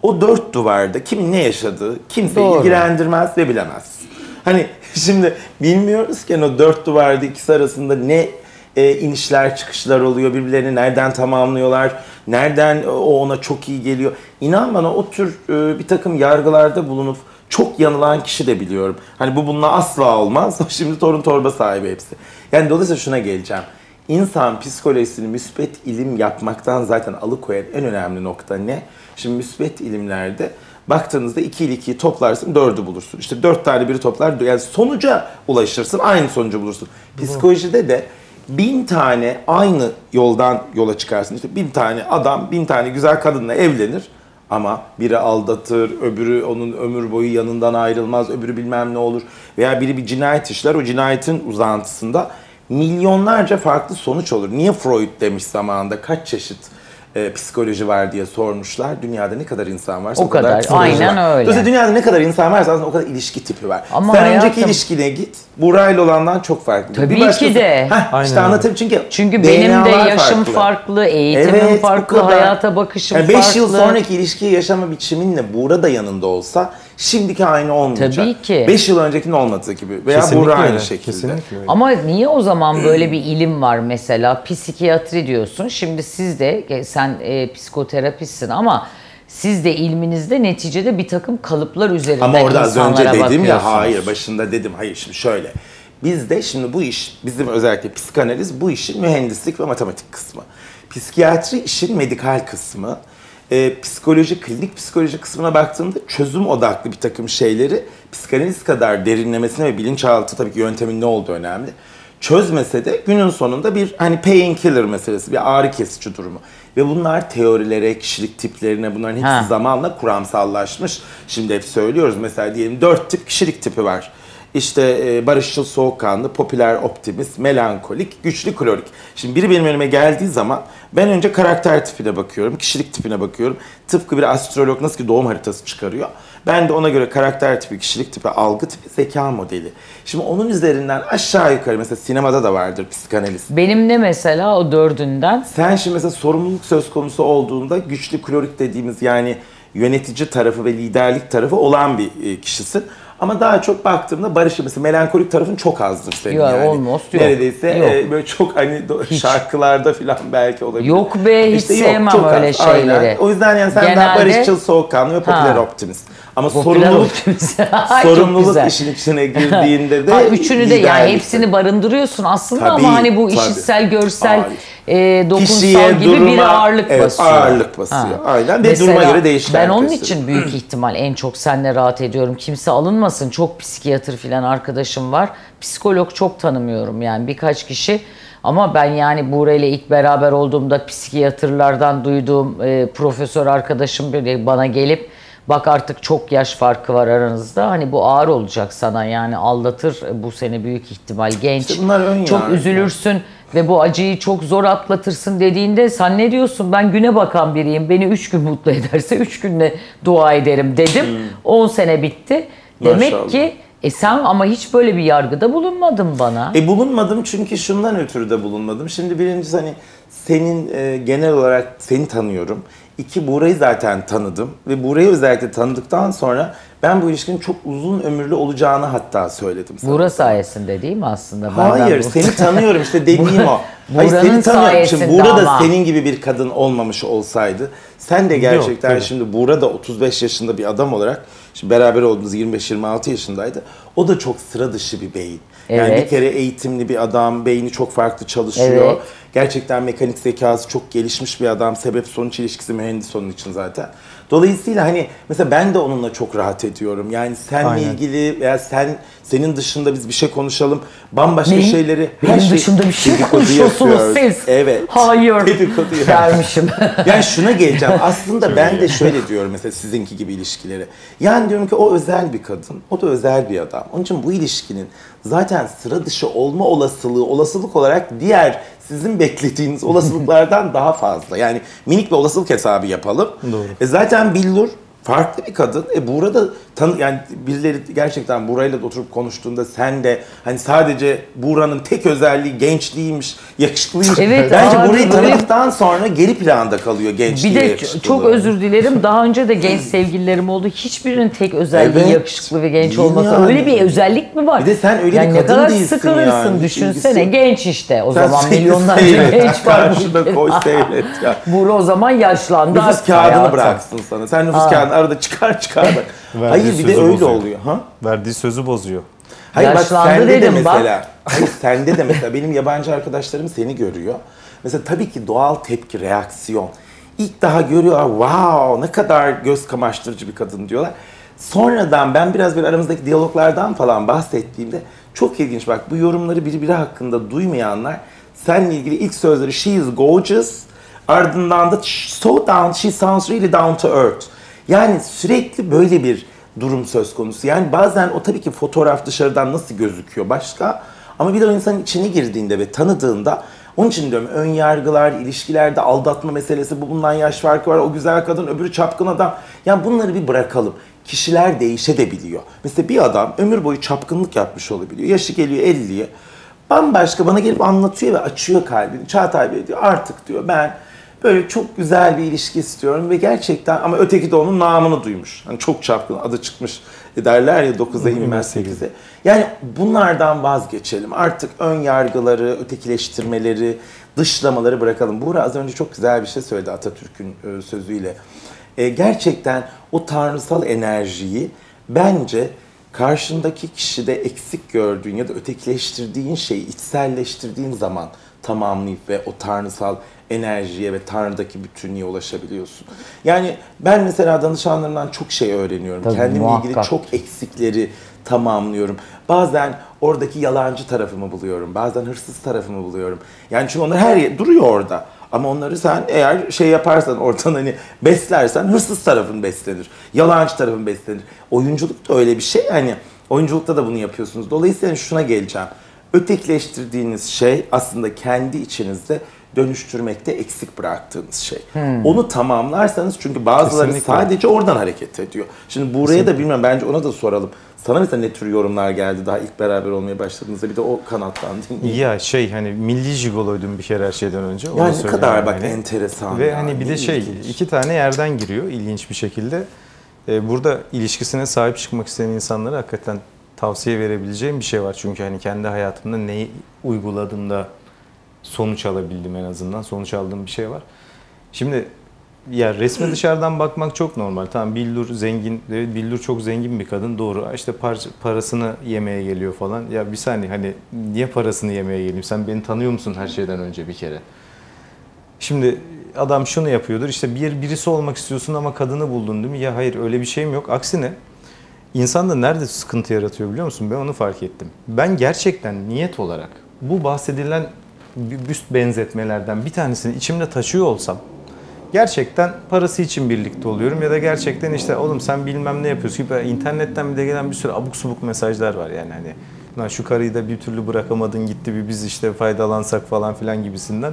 O dört duvarda kimin ne yaşadığı kimseyi Doğru. ilgilendirmez ve bilemez. Hani şimdi bilmiyoruz ki o dört duvarda ikisi arasında ne e, inişler çıkışlar oluyor, birbirlerini nereden tamamlıyorlar, nereden o ona çok iyi geliyor. İnan bana o tür e, bir takım yargılarda bulunup çok yanılan kişi de biliyorum. Hani bu bununla asla olmaz. Şimdi torun torba sahibi hepsi. Yani dolayısıyla şuna geleceğim. İnsan psikolojisini müspet ilim yapmaktan zaten alıkoyan en önemli nokta ne? Şimdi müspet ilimlerde baktığınızda 2 ile 2'yi toplarsın 4'ü bulursun. İşte 4 tane biri toplar yani sonuca ulaşırsın aynı sonucu bulursun. Psikolojide de bin tane aynı yoldan yola çıkarsın. İşte bin tane adam bin tane güzel kadınla evlenir. Ama biri aldatır, öbürü onun ömür boyu yanından ayrılmaz, öbürü bilmem ne olur. Veya biri bir cinayet işler, o cinayetin uzantısında milyonlarca farklı sonuç olur. Niye Freud demiş zamanında kaç çeşit e, psikoloji var diye sormuşlar. Dünyada ne kadar insan varsa O o, kadar, kadar, aynen var. öyle. Dolayısıyla dünyada ne kadar insan varsa aslında o kadar ilişki tipi var. Ama Sen hayatım- önceki ilişkine git, Burayla olandan çok farklı. Tabii ki de. Heh, Aynen işte anlatayım çünkü Çünkü benim de yaşım farklı, farklı. eğitimim Evet, farklı, hayata bakışım yani farklı. 5 yıl sonraki ilişkiyi yaşama biçiminle Buğra da yanında olsa şimdiki aynı olmayacak. Tabii ki. 5 yıl öncekinin olmadığı gibi veya Kesinlikle Buğra aynı şekilde. Kesinlikle öyle. Ama niye o zaman böyle bir ilim var mesela psikiyatri diyorsun. Şimdi siz de e, sen e, psikoterapistsin ama siz de ilminizde neticede bir takım kalıplar üzerinden Ama orada az önce dedim ya hayır başında dedim hayır şimdi şöyle. Bizde şimdi bu iş bizim özellikle psikanaliz bu işin mühendislik ve matematik kısmı. Psikiyatri işin medikal kısmı. E, psikoloji, klinik psikoloji kısmına baktığımda çözüm odaklı bir takım şeyleri psikanaliz kadar derinlemesine ve bilinçaltı tabii ki yöntemin ne olduğu önemli. Çözmese de günün sonunda bir hani painkiller meselesi, bir ağrı kesici durumu. Ve bunlar teorilere, kişilik tiplerine bunların hepsi Ha. zamanla kuramsallaşmış. Şimdi hep söylüyoruz mesela diyelim dört tip kişilik tipi var. İşte e, barışçıl soğukkanlı, popüler optimist, melankolik, güçlü klorik. Şimdi biri benim önüme geldiği zaman ben önce karakter tipine bakıyorum, kişilik tipine bakıyorum. Tıpkı bir astrolog nasıl ki doğum haritası çıkarıyor. Ben de ona göre karakter tipi, kişilik tipi, algı tipi, zeka modeli. Şimdi onun üzerinden aşağı yukarı mesela sinemada da vardır psikanaliz. Benim ne mesela o dördünden? Sen şimdi mesela sorumluluk söz konusu olduğunda güçlü klorik dediğimiz yani yönetici tarafı ve liderlik tarafı olan bir e, kişisin. Ama daha çok baktığımda Barış'ın mesela melankolik tarafın çok azdır senin Yok, yani. almost yok. Neredeyse Yok. e, böyle çok hani do- şarkılarda falan belki olabilir. Yok be, hiç sevmem çok öyle az, şeyleri. Aynen. O yüzden yani sen daha Genelde- barışçıl, soğukkanlı ve popüler Ha. optimist. Ama Popüler sorumluluk optimist. Sorumluluk işin içine girdiğinde de Ha, üçünü de yani hepsini barındırıyorsun aslında Tabii, ama hani bu tabii. işitsel, görsel, Hayır. E, dokunsal Kişiye, gibi bir duruma, ağırlık evet, basıyor. ağırlık basıyor. Aynen. Ve duruma göre değişken Ben onun gösteriyor. için büyük ihtimal en çok seninle rahat ediyorum. Kimse alınmasın. Çok psikiyatr falan arkadaşım var. Psikolog çok tanımıyorum yani birkaç kişi. Ama ben yani Buğra ile ilk beraber olduğumda psikiyatrlardan duyduğum e, profesör arkadaşım biri bana gelip bak artık çok yaş farkı var aranızda. Hani bu ağır olacak sana yani aldatır bu seni büyük ihtimal genç. İşte bunlar ön çok üzülürsün ve bu acıyı çok zor atlatırsın dediğinde sen ne diyorsun ben güne bakan biriyim beni 3 gün mutlu ederse 3 günle dua ederim dedim. 10 sene bitti. Demek Hmm. Maşallah. ki e sen ama hiç böyle bir yargıda bulunmadın bana. E bulunmadım çünkü şundan ötürü de bulunmadım. Şimdi birincisi hani senin e, genel olarak seni tanıyorum. İki Buğra'yı zaten tanıdım ve Buğra'yı özellikle tanıdıktan sonra ben bu ilişkinin çok uzun ömürlü olacağını hatta söyledim sana. Buğra sayesinde değil mi aslında? Hayır, seni tanıyorum işte dediğim o. Hayır seni tanıyorum. Şimdi Buğra da ama. senin gibi bir kadın olmamış olsaydı sen de gerçekten tabii. şimdi Buğra da 35 yaşında bir adam olarak şimdi beraber olduğunuz 25-26 yaşındaydı. O da çok sıra dışı bir beyin. Yani Evet. bir kere eğitimli bir adam, beyni çok farklı çalışıyor. Evet. Gerçekten mekanik zekası çok gelişmiş bir adam. Sebep sonuç ilişkisi mühendis onun için zaten. Dolayısıyla hani mesela ben de onunla çok rahat ediyorum. Yani seninle Aynen. ilgili veya sen senin dışında biz bir şey konuşalım. Bambaşka Ne? şeyleri Benim her şey dışında bir şey dedikodu konuşuyorsunuz yapıyoruz. siz. Evet. Hayır. Dedikodu yapıyoruz. Dermişim. Yani şuna geleceğim. Aslında ben de şöyle diyorum mesela sizinki gibi ilişkileri. Yani diyorum ki o özel bir kadın, o da özel bir adam. Onun için bu ilişkinin zaten sıra dışı olma olasılığı, olasılık olarak diğer sizin beklediğiniz olasılıklardan daha fazla. Yani minik bir olasılık hesabı yapalım. Doğru. E zaten Billur farklı bir kadın. E Buğra da tanı yani birileri gerçekten Buğra'yla da oturup konuştuğunda sen de hani sadece Buğra'nın tek özelliği gençliğiymiş, yakışıklıymış. Evet, Bence abi, Buğra'yı böyle- tanıdıktan sonra geri planda kalıyor gençliği Bir de çok özür dilerim. Daha önce de genç sevgililerim oldu. Hiçbirinin tek özelliği Evet. yakışıklı ve genç Değil olması. yani. Öyle bir özellik mi var? Bir de sen öyle yani bir kadın kadar değilsin sıkılırsın. yani. Düşünsene İlgisi- genç işte. O Sen zaman milyonlarca seyret, genç var. ülkede. koy seyret ya. Buğra o zaman yaşlandı. Nüfus kağıdını hayata. bıraksın sana. Sen nüfus Aa. kağıdını arada çıkar çıkar bak. Verdiği Hayır bir de öyle bozuyor. oluyor. Ha? Verdiği sözü bozuyor. Hayır bak Yaşlandı sende de dedim, bak. mesela. Hayır sende de mesela benim yabancı arkadaşlarım seni görüyor. Mesela tabii ki doğal tepki, reaksiyon. İlk daha görüyorlar, wow ne kadar göz kamaştırıcı bir kadın diyorlar. Sonradan ben biraz bir aramızdaki diyaloglardan falan bahsettiğimde çok ilginç bak bu yorumları birbiri hakkında duymayanlar seninle ilgili ilk sözleri she is gorgeous ardından da so down, she sounds really down to earth. Yani sürekli böyle bir durum söz konusu. Yani bazen o tabii ki fotoğraf dışarıdan nasıl gözüküyor başka ama bir de o insanın içine girdiğinde ve tanıdığında onun için diyorum ön yargılar, ilişkilerde aldatma meselesi, bu bundan yaş farkı var, o güzel kadın, öbürü çapkın adam. Yani bunları bir bırakalım. Kişiler değişebiliyor. Mesela bir adam ömür boyu çapkınlık yapmış olabiliyor. Yaşı geliyor 50'ye. Bambaşka bana gelip anlatıyor ve açıyor kalbini. Çağatay Bey diyor artık diyor ben böyle çok güzel bir ilişki istiyorum ve gerçekten ama öteki de onun namını duymuş. Hani çok çapkın adı çıkmış derler ya 9'a inmez 8'e. Yani bunlardan vazgeçelim. Artık ön yargıları, ötekileştirmeleri, dışlamaları bırakalım. Buğra az önce çok güzel bir şey söyledi Atatürk'ün e, sözüyle. E, gerçekten o tanrısal enerjiyi bence karşındaki kişide eksik gördüğün ya da ötekileştirdiğin şeyi içselleştirdiğin zaman tamamlayıp ve o tanrısal enerjiye ve Tanrı'daki bütünlüğe ulaşabiliyorsun. Yani ben mesela danışanlarımdan çok şey öğreniyorum. Tabii, Kendimle muhakkak. ilgili çok eksikleri tamamlıyorum. Bazen oradaki yalancı tarafımı buluyorum. Bazen hırsız tarafımı buluyorum. Yani çünkü onlar her yer duruyor orada. Ama onları sen eğer şey yaparsan ortadan hani beslersen hırsız tarafın beslenir. Yalancı tarafın beslenir. Oyunculuk da öyle bir şey. Hani oyunculukta da bunu yapıyorsunuz. Dolayısıyla şuna geleceğim. Ötekileştirdiğiniz şey aslında kendi içinizde dönüştürmekte eksik bıraktığınız şey. Onu tamamlarsanız çünkü bazıları Kesinlikle. sadece oradan hareket ediyor. Şimdi buraya da bilmem bence ona da soralım. Sana mesela ne tür yorumlar geldi daha ilk beraber olmaya başladığınızda bir de o kanattan dinleyelim. Ya şey hani milli jigoloydum bir kere her şeyden önce. Yani ne kadar bak enteresan Ve ya, hani bir de şey ilginç. iki tane yerden giriyor ilginç bir şekilde. Ee, burada ilişkisine sahip çıkmak isteyen insanlara hakikaten tavsiye verebileceğim bir şey var. Çünkü hani kendi hayatımda neyi uyguladığımda sonuç alabildim en azından. Sonuç aldığım bir şey var. Şimdi ya resme dışarıdan bakmak çok normal. Tamam Billur zengin, evet, Billur çok zengin bir kadın doğru. İşte par- parasını yemeye geliyor falan. Ya bir saniye hani niye parasını yemeye geleyim? Sen beni tanıyor musun her şeyden önce bir kere? Şimdi adam şunu yapıyordur işte bir birisi olmak istiyorsun ama kadını buldun değil mi? Ya hayır öyle bir şeyim yok. Aksine insanda nerede sıkıntı yaratıyor biliyor musun? Ben onu fark ettim. Ben gerçekten niyet olarak bu bahsedilen büst benzetmelerden bir tanesini içimde taşıyor olsam gerçekten parası için birlikte oluyorum ya da gerçekten işte oğlum sen bilmem ne yapıyorsun gibi internetten bir de gelen bir sürü abuk subuk mesajlar var yani hani şu karıyı da bir türlü bırakamadın gitti bir biz işte faydalansak falan filan gibisinden.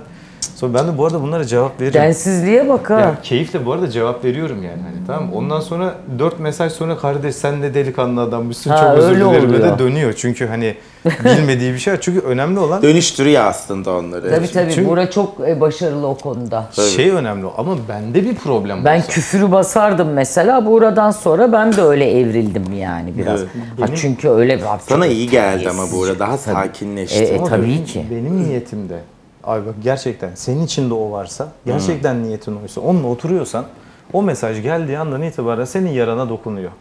Sonra ben de bu arada bunlara cevap veririm. Densizliğe bak ha. Ya keyifle bu arada cevap veriyorum yani hani tamam? Ondan sonra dört mesaj sonra kardeş sen de delikanlı adammışsın Ha, çok özür öyle dilerim de dönüyor. Çünkü hani bilmediği bir şey var. Çünkü önemli olan Dönüştürüyor aslında onları. Tabii tabii. Çünkü- Buğra çok e, başarılı o konuda. şey önemli ama bende bir problem Ben olsa. küfürü basardım mesela. Buğra'dan sonra ben de öyle evrildim yani biraz. Evet. Ha, çünkü öyle Sana iyi geldi ama bu arada daha Tabii. sakinleştin. E, e, tabii benim- ki. Benim niyetimde abi bak gerçekten senin içinde o varsa gerçekten niyetin oysa onunla oturuyorsan o mesaj geldiği andan itibaren senin yarana dokunuyor.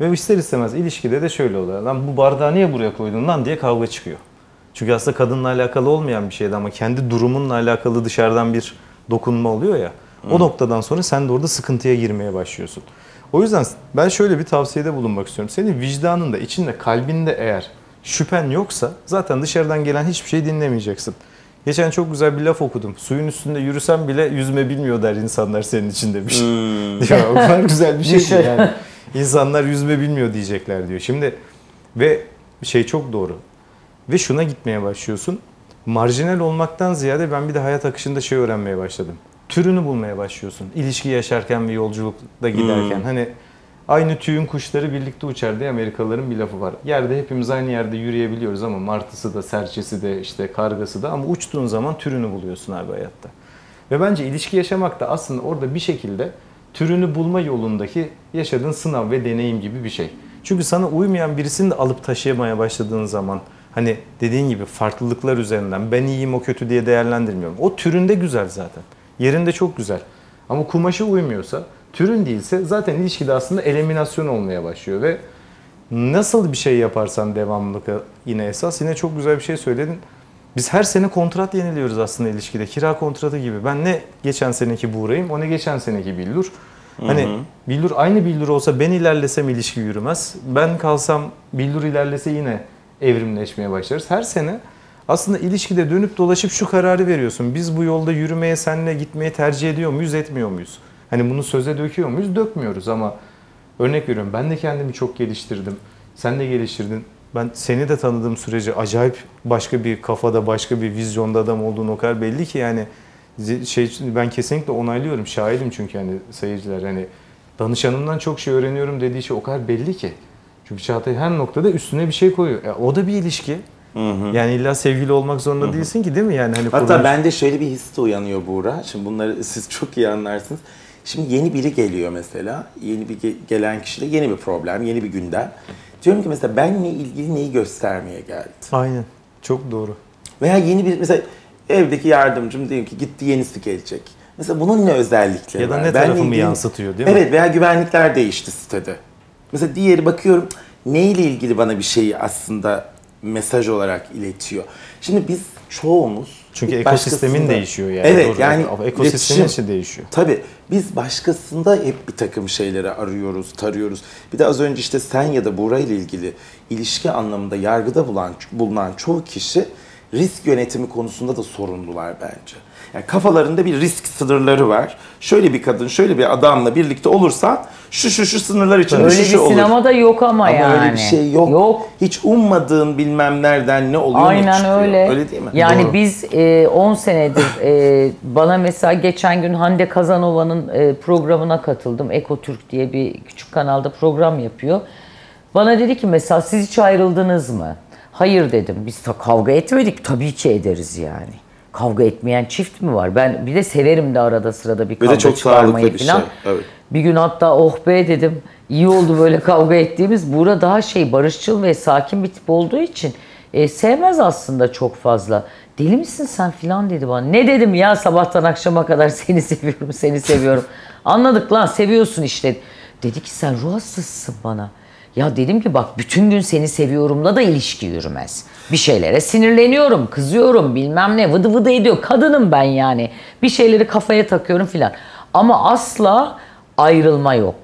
Ve ister istemez ilişkide de şöyle oluyor. Lan bu bardağı niye buraya koydun lan diye kavga çıkıyor. Çünkü aslında kadınla alakalı olmayan bir şeydi ama kendi durumunla alakalı dışarıdan bir dokunma oluyor ya. O noktadan sonra sen de orada sıkıntıya girmeye başlıyorsun. O yüzden ben şöyle bir tavsiyede bulunmak istiyorum. Senin vicdanında, içinde, kalbinde eğer şüphen yoksa zaten dışarıdan gelen hiçbir şey dinlemeyeceksin. Geçen çok güzel bir laf okudum. Suyun üstünde yürüsem bile yüzme bilmiyor der insanlar senin için demiş. ya o kadar güzel bir şey ki yani. İnsanlar yüzme bilmiyor diyecekler diyor. Şimdi ve şey çok doğru. Ve şuna gitmeye başlıyorsun. Marjinal olmaktan ziyade ben bir de hayat akışında şey öğrenmeye başladım. Türünü bulmaya başlıyorsun. İlişki yaşarken ve yolculukta giderken. Hani aynı tüyün kuşları birlikte uçar diye Amerikalıların bir lafı var. Yerde hepimiz aynı yerde yürüyebiliyoruz ama martısı da, serçesi de, işte kargası da ama uçtuğun zaman türünü buluyorsun abi hayatta. Ve bence ilişki yaşamak da aslında orada bir şekilde türünü bulma yolundaki yaşadığın sınav ve deneyim gibi bir şey. Çünkü sana uymayan birisini de alıp taşıyamaya başladığın zaman hani dediğin gibi farklılıklar üzerinden ben iyiyim o kötü diye değerlendirmiyorum. O türünde güzel zaten. Yerinde çok güzel. Ama kumaşı uymuyorsa, türün değilse zaten ilişkide aslında eliminasyon olmaya başlıyor ve nasıl bir şey yaparsan devamlılık yine esas. Yine çok güzel bir şey söyledin. Biz her sene kontrat yeniliyoruz aslında ilişkide. Kira kontratı gibi. Ben ne geçen seneki Buğra'yım, o ne geçen seneki Billur. Hani Billur aynı Billur olsa ben ilerlesem ilişki yürümez. Ben kalsam Billur ilerlese yine evrimleşmeye başlarız. Her sene aslında ilişkide dönüp dolaşıp şu kararı veriyorsun. Biz bu yolda yürümeye, seninle gitmeyi tercih ediyor muyuz, etmiyor muyuz? Hani bunu söze döküyor muyuz? Dökmüyoruz ama örnek veriyorum ben de kendimi çok geliştirdim. Sen de geliştirdin. Ben seni de tanıdığım sürece acayip başka bir kafada, başka bir vizyonda adam olduğun o kadar belli ki yani şey ben kesinlikle onaylıyorum. Şahidim çünkü hani seyirciler hani danışanımdan çok şey öğreniyorum dediği şey o kadar belli ki. Çünkü Çağatay her noktada üstüne bir şey koyuyor. E, o da bir ilişki. Yani illa sevgili olmak zorunda değilsin ki değil mi? Yani hani Hatta kuruluş- bende şöyle bir his de uyanıyor Buğra. Şimdi bunları siz çok iyi anlarsınız. Şimdi yeni biri geliyor mesela. Yeni bir ge- gelen kişide yeni bir problem, yeni bir gündem. Diyorum ki mesela benle ilgili neyi göstermeye geldi? Aynen. Çok doğru. Veya yeni bir mesela evdeki yardımcım diyelim ki gitti yenisi gelecek. Mesela bunun ne özellikleri Ya da var? ne Benle tarafımı ilgili- yansıtıyor, değil mi? Evet veya güvenlikler değişti sitede. Mesela diğeri bakıyorum neyle ilgili bana bir şeyi aslında mesaj olarak iletiyor. Şimdi biz çoğumuz Çünkü bir ekosistemin değişiyor yani. Evet Doğru. yani Ekosistemin içi değişiyor. Tabii biz başkasında hep bir takım şeyleri arıyoruz, tarıyoruz. Bir de az önce işte sen ya da Buğra ile ilgili ilişki anlamında yargıda bulan, bulunan çoğu kişi risk yönetimi konusunda da sorunlular bence. Yani kafalarında bir risk sınırları var. Şöyle bir kadın, şöyle bir adamla birlikte olursan şu şu şu sınırlar içinde Öyle şu bir şu olur. sinemada yok ama, Ama yani. öyle bir şey yok. Yok. Hiç ummadığın bilmem nereden ne oluyor ne Aynen çıkıyor. öyle. Öyle değil mi? Yani Doğru. biz e, 10 senedir e, bana mesela geçen gün Hande Kazanova'nın e, programına katıldım. Ekotürk diye bir küçük kanalda program yapıyor. Bana dedi ki mesela siz hiç ayrıldınız mı? Hayır dedim. Biz kavga etmedik. Tabii ki ederiz yani. Kavga etmeyen çift mi var? Ben bir de severim de arada sırada bir kavga çok çıkarmayı bir falan. şey, evet. Bir gün hatta oh be dedim. İyi oldu böyle kavga ettiğimiz. Buğra daha şey barışçıl ve sakin bir tip olduğu için e, sevmez aslında çok fazla. Deli misin sen filan dedi bana. Ne dedim ya sabahtan akşama kadar seni seviyorum, seni seviyorum. Anladık lan seviyorsun işte. Dedi ki sen ruh hastasısın bana. Ya dedim ki bak bütün gün seni seviyorumla da ilişki yürümez. Bir şeylere sinirleniyorum, kızıyorum, bilmem ne vıdı vıdı ediyor. Kadınım ben yani. Bir şeyleri kafaya takıyorum filan. Ama asla ayrılma yok.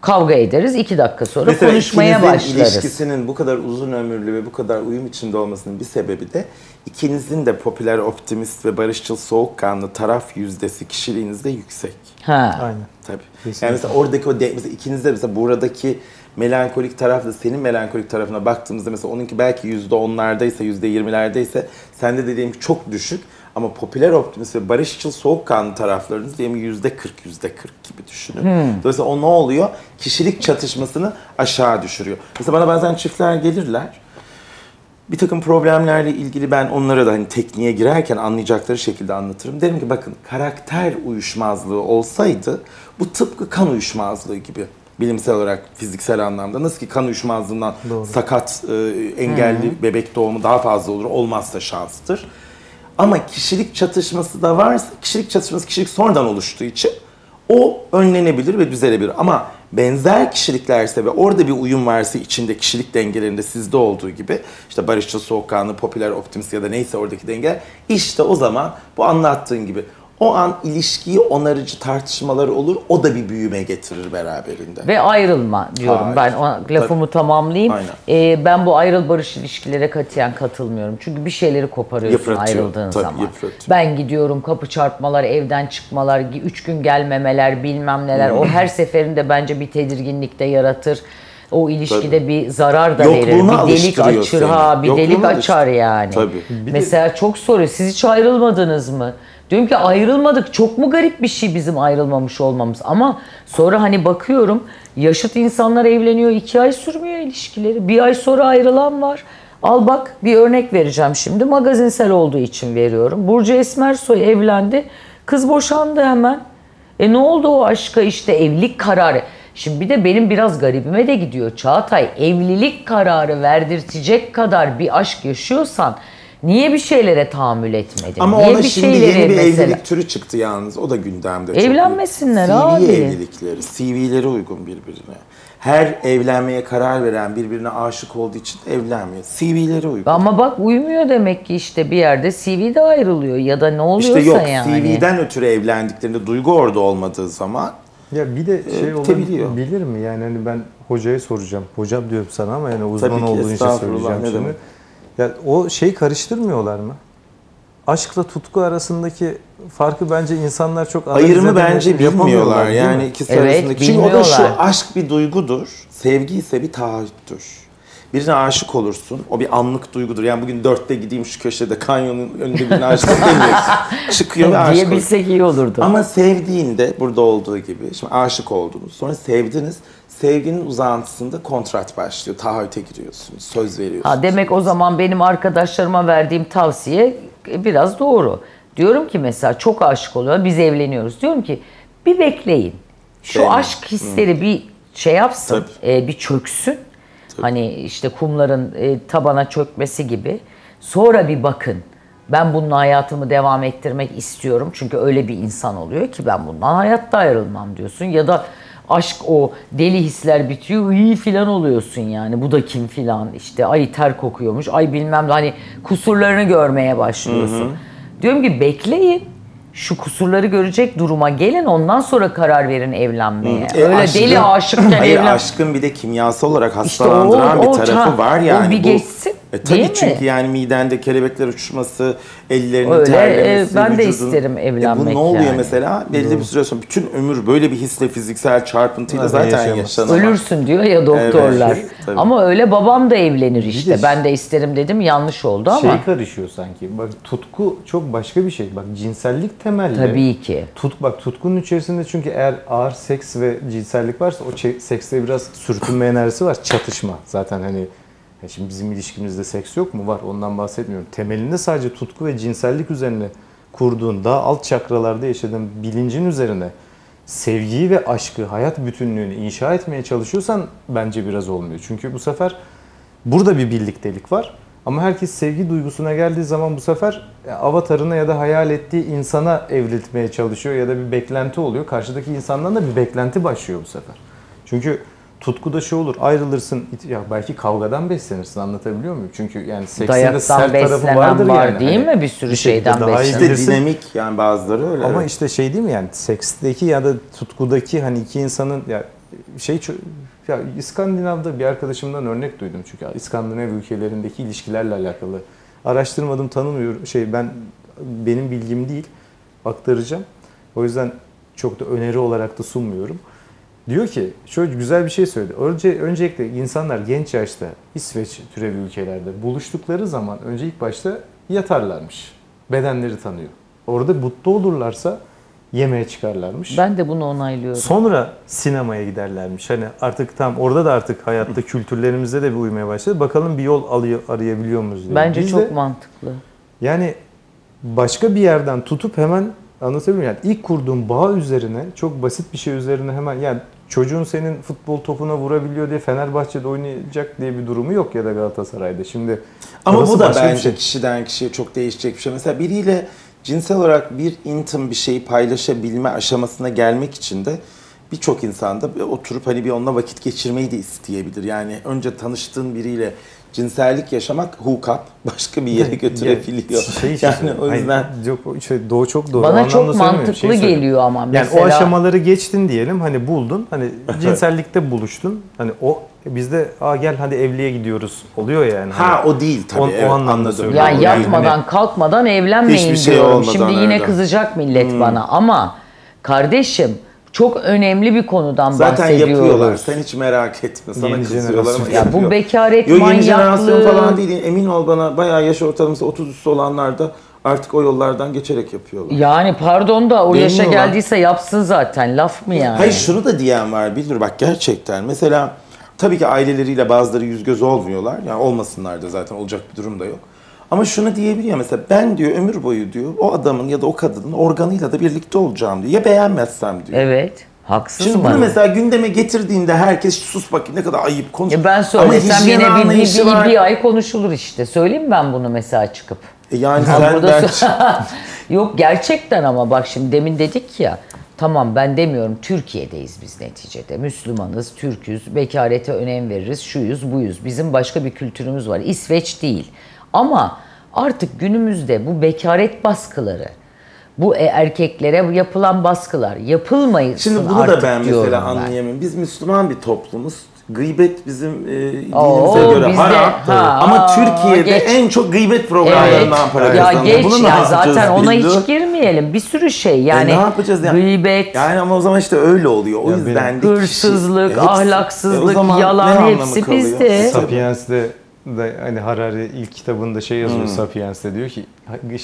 Kavga ederiz iki dakika sonra Mesela konuşmaya başlarız. ilişkisinin bu kadar uzun ömürlü ve bu kadar uyum içinde olmasının bir sebebi de ikinizin de popüler, optimist ve barışçıl, soğukkanlı taraf yüzdesi kişiliğinizde yüksek. Ha. Aynen. Tabii. Kesinlikle. Yani mesela oradaki o de, mesela ikinizde mesela buradaki melankolik tarafla senin melankolik tarafına baktığımızda mesela onunki belki yüzde onlardaysa yüzde yirmilerdeyse sende dediğim çok düşük ama popüler optimist ve barışçıl soğukkanlı taraflarınız diyelim yüzde kırk yüzde kırk gibi düşünün. Dolayısıyla o ne oluyor? Kişilik çatışmasını aşağı düşürüyor. Mesela bana bazen çiftler gelirler bir takım problemlerle ilgili ben onlara da hani tekniğe girerken anlayacakları şekilde anlatırım. Derim ki bakın karakter uyuşmazlığı olsaydı bu tıpkı kan uyuşmazlığı gibi bilimsel olarak fiziksel anlamda nasıl ki kan uyuşmazlığından sakat e, engelli bebek doğumu daha fazla olur olmazsa şanstır. Ama kişilik çatışması da varsa kişilik çatışması kişilik sonradan oluştuğu için o önlenebilir ve düzelebilir. Ama benzer kişiliklerse ve orada bir uyum varsa içinde kişilik dengelerinde sizde olduğu gibi işte barışçıl, soğukkanlı, popüler, optimist ya da neyse oradaki denge işte o zaman bu anlattığın gibi o an ilişkiyi onarıcı tartışmalar olur. O da bir büyüme getirir beraberinde. Ve ayrılma diyorum Hayır. ben. O lafımı tamamlayayım. Aynen. Ee, ben bu ayrıl barış ilişkilere katiyen katılmıyorum. Çünkü bir şeyleri koparıyorsun ayrıldığın tabii, zaman. yıpratıyor. Ben gidiyorum kapı çarpmalar, evden çıkmalar, üç gün gelmemeler, bilmem neler. Hmm. O her seferinde bence bir tedirginlik de yaratır. O ilişkide bir zarar da verir. Yokluğuna Bir delik açır seni. ha, bir Yokluğuna delik açar yani. Tabii. Mesela çok soruyor. Siz hiç ayrılmadınız mı? Diyorum ki ayrılmadık. Çok mu garip bir şey bizim ayrılmamış olmamız. Ama sonra hani bakıyorum yaşıt insanlar evleniyor. iki ay sürmüyor ilişkileri. Bir ay sonra ayrılan var. Al bak bir örnek vereceğim şimdi. Magazinsel olduğu için veriyorum. Burcu Esmersoy evlendi. Kız boşandı hemen. E ne oldu o aşka işte evlilik kararı. Şimdi bir de benim biraz garibime de gidiyor Çağatay. Evlilik kararı verdirtecek kadar bir aşk yaşıyorsan niye bir şeylere tahammül etmedin? Ama niye ona bir şimdi yeni bir mesela- evlilik türü çıktı yalnız. O da gündemde. çok. Evlenmesinler CV abi. evlilikleri. CV'leri uygun birbirine. Her evlenmeye karar veren birbirine aşık olduğu için evlenmiyor. CV'leri uygun. Ama bak uymuyor demek ki işte bir yerde CV de ayrılıyor ya da ne oluyorsa İşte yok yani. CV'den ötürü evlendiklerinde duygu orada olmadığı zaman Ya bir de şey bitebiliyor. olabilir mi? Yani hani ben hocaya soracağım. Hocam diyorum sana ama yani uzman Tabii ki, olduğun için estağfurullah, söyleyeceğim ne şimdi. demek. Ya o şey karıştırmıyorlar mı? Aşkla tutku arasındaki farkı bence insanlar çok edemiyor- bence yapamıyorlar, bilmiyorlar. Yani ikisi Evet, arasındaki. Çünkü o da şu aşk bir duygudur. Sevgi ise bir taahhüttür. Birine aşık olursun. O bir anlık duygudur. Yani bugün dörtte gideyim şu köşede kanyonun önünde birine aşık demiyorsun. Çıkıyor ve aşık. Diyebilsek iyi olurdu. Ama sevdiğinde burada olduğu gibi şimdi aşık oldunuz sonra sevdiniz. Sevginin uzantısında kontrat başlıyor. Taahhüte giriyorsunuz. Söz veriyorsunuz. Ha demek o zaman benim arkadaşlarıma verdiğim tavsiye e, biraz doğru. Diyorum ki mesela çok aşık oluyor. Biz evleniyoruz. Diyorum ki bir bekleyin. Şu Bekleyin. aşk hisleri bir şey yapsın. e, bir çöksün. Hani işte kumların e, tabana çökmesi gibi. Sonra bir bakın. Ben bununla hayatımı devam ettirmek istiyorum. Çünkü öyle bir insan oluyor ki ben bundan hayatta ayrılmam diyorsun. Ya da aşk o deli hisler bitiyor iyi filan oluyorsun yani bu da kim filan işte ay ter kokuyormuş ay bilmem hani kusurlarını görmeye başlıyorsun. Diyorum ki bekleyin şu kusurları görecek duruma gelin ondan sonra karar verin evlenmeye. E, Öyle aşkın- deli aşıkken Hayır evlen. aşkın bir de kimyasal olarak İşte hastalandıran o- bir o tarafı ta- var o yani. bir Bu- geçsin, E, tabii değil mi? çünkü yani midende kelebekler uçuşması, ellerinin Öyle, terlemesi, e, ben de vücudun- isterim E, evlenmek bu ne oluyor yani. mesela? Belli bir süre sonra bütün ömür böyle bir hisle fiziksel çarpıntıyla Zaten zaten yaşanamaz. Ölürsün diyor ya doktorlar. Evet, tabii. ama öyle babam da evlenir işte. de- Ben de isterim dedim yanlış oldu ama. Şey karışıyor sanki. Bak tutku çok başka bir şey. Bak cinsellik temelli. Tabii ki. Tut bak tutkunun içerisinde çünkü eğer ağır seks ve cinsellik varsa o sekste biraz sürtünme enerjisi var, çatışma. Zaten hani ya şimdi bizim ilişkimizde seks yok mu? Var. Ondan bahsetmiyorum. Temelinde sadece tutku ve cinsellik üzerine kurduğun, daha alt çakralarda yaşadığın bilincin üzerine sevgiyi ve aşkı, hayat bütünlüğünü inşa etmeye çalışıyorsan bence biraz olmuyor. Çünkü bu sefer burada bir birliktelik var. Ama herkes sevgi duygusuna geldiği zaman bu sefer e, avatarına ya da hayal ettiği insana evriltmeye çalışıyor ya da bir beklenti oluyor. Karşıdaki insandan da bir beklenti başlıyor bu sefer. Çünkü tutkuda şu olur ayrılırsın ya belki kavgadan beslenirsin anlatabiliyor muyum? Çünkü yani seksin de Dayaktan sert tarafı beslenen vardır var yani. değil Hani mi? Bir sürü şekilde şeyden daha iyi beslenen. İşte bilirsin. dinamik yani bazıları öyle. Ama evet. işte şey değil mi yani seksteki ya da tutkudaki hani iki insanın ya şey ya İskandinav'da bir arkadaşımdan örnek duydum çünkü İskandinav ülkelerindeki ilişkilerle alakalı araştırmadım tanımıyorum şey ben benim bilgim değil aktaracağım. O yüzden çok da öneri olarak da sunmuyorum. Diyor ki şöyle güzel bir şey söyledi. Önce öncelikle insanlar genç yaşta İsveç türevi ülkelerde buluştukları zaman önce ilk başta yatarlarmış. Bedenleri tanıyor. Orada mutlu olurlarsa yemeğe çıkarlarmış. Ben de bunu onaylıyorum. Sonra sinemaya giderlermiş. Hani artık tam orada da artık hayatta kültürlerimizde de bir uymaya başladı. Bakalım bir yol alıyor, arayabiliyor muyuz diye. Bence Biz çok de mantıklı. yani başka bir yerden tutup hemen anlatabiliyor muyum? Yani ilk kurduğun bağ üzerine çok basit bir şey üzerine hemen yani çocuğun senin futbol topuna vurabiliyor diye Fenerbahçe'de oynayacak diye bir durumu yok ya da Galatasaray'da. Şimdi Ama bu da bence şey. kişiden kişiye çok değişecek bir şey. Mesela biriyle cinsel olarak bir intim bir şeyi paylaşabilme aşamasına gelmek için de birçok insan da oturup hani bir onunla vakit geçirmeyi de isteyebilir. Yani önce tanıştığın biriyle cinsellik yaşamak hook up başka bir yere götürebiliyor. Şey için yani o Hayır, yüzden yok, şey, doğu çok doğru. O Bana anlamda çok söylemiyorum. mantıklı Şey geliyor ama Yani mesela. o aşamaları geçtin diyelim hani buldun hani cinsellikte buluştun hani o bizde aa gel hadi evliye gidiyoruz oluyor yani. ha Hani o değil tabii. O- o evet, anlamda anladım. söylüyorum. Ya Yani yatmadan kalkmadan evlenmeyin Hiçbir şey diyorum. olmadan Şimdi yine öyle. kızacak millet Hmm. bana ama kardeşim çok önemli bir konudan Zaten bahsediyoruz. yapıyorlar. Sen hiç merak etme. Sana Yeni kızıyorlar ama. Ya bu bekaret Yo, yeni jenerasyon manyaklığı. falan değil. Emin ol bana bayağı yaş ortalaması 30 üstü olanlar da artık o yollardan geçerek yapıyorlar. Yani pardon da o yaşa geldiyse yapsın zaten laf mı yani? Hayır şunu da diyen var Bildur bak gerçekten. Mesela tabii ki aileleriyle bazıları yüz göz olmuyorlar. Yani olmasınlar da zaten olacak bir durum da yok. Ama şunu diyebiliyor mesela ben diyor ömür boyu diyor o adamın ya da o kadının organıyla da birlikte olacağım diyor. Ya beğenmezsem diyor. Evet. Haksız Şimdi mı? bunu mesela gündeme getirdiğinde herkes sus bakayım ne kadar ayıp konuş. Ya ben söylesem yine bir, bir, bir, var. bir ay konuşulur işte. Söyleyeyim ben bunu mesela çıkıp? E Yani Ha, sen burada ben... Yok gerçekten ama bak şimdi demin dedik ya tamam ben demiyorum Türkiye'deyiz biz neticede. Müslümanız, Türküz, bekarete önem veririz, şuyuz, buyuz. Bizim başka bir kültürümüz var. İsveç değil. Ama artık günümüzde bu bekaret baskıları, bu e- erkeklere yapılan baskılar yapılmayız Şimdi bunu artık da ben mesela ben. anlayamıyorum. Biz Müslüman bir toplumuz. Gıybet bizim e, dinimize Oo, göre bizde- haram. ha, Ama aa, Türkiye'de geç. en çok gıybet Evet. programlarından para Ya kazanılıyor. geç Bunu ya zaten ona Bildu? hiç girmeyelim. Bir sürü şey yani. E ne yapacağız yani? Gıybet, Yani ama o zaman işte öyle oluyor. O Ya yüzden de hırsızlık, kişi- E hepsi- ahlaksızlık, e o zaman yalan ne hepsi bizde. Sapiens'te de hani Harari ilk kitabında şey yazıyor Hmm. Sapiens'te diyor ki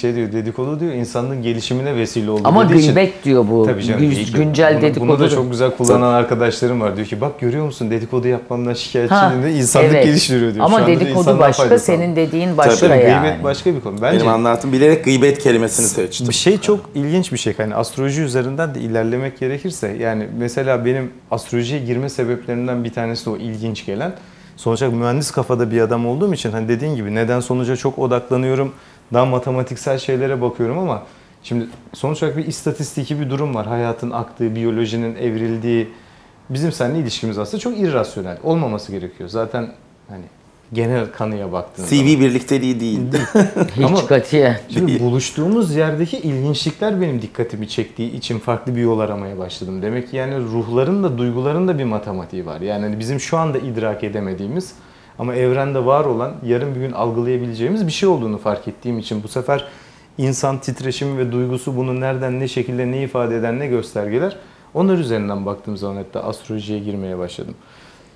şey diyor dedikodu diyor insanlığın gelişimine vesile oldu Ama için- gıybet diyor bu. Tabii canım. Gü- iyi ki- güncel bunu, dedikodu. Bunu da çok güzel kullanan arkadaşlarım var. Diyor ki bak görüyor musun dedikodu yapmamdan şikayetçiyim diyor. İnsanlık evet. geliştiriyor diyor. Şu Ama da dedikodu başka, faydası senin dediğin başka Tabii, yani. Gıybet başka bir konu. Bence Benim anlattığım bilerek gıybet kelimesini seçtim. bir şey çok ilginç bir şey. Hani astroloji üzerinden de ilerlemek gerekirse yani mesela benim astrolojiye girme sebeplerinden bir tanesi de o ilginç gelen. Sonuç olarak mühendis kafada bir adam olduğum için hani dediğin gibi neden sonuca çok odaklanıyorum. Daha matematiksel şeylere bakıyorum ama şimdi sonuç olarak bir istatistiki bir durum var. Hayatın aktığı, biyolojinin evrildiği bizim seninle ilişkimiz aslında çok irrasyonel. Olmaması gerekiyor. Zaten hani genel kanıya baktığın CV birlikteliği değildi. Hiç Ama- katiyen. Şimdi buluştuğumuz yerdeki ilginçlikler benim dikkatimi çektiği için farklı bir yol aramaya başladım. Demek ki yani ruhların da duyguların da bir matematiği var. Yani hani bizim şu anda idrak edemediğimiz ama evrende var olan yarın bir gün algılayabileceğimiz bir şey olduğunu fark ettiğim için bu sefer insan titreşimi ve duygusu bunu nereden ne şekilde ne ifade eden ne göstergeler onlar üzerinden baktığım zaman hatta astrolojiye girmeye başladım.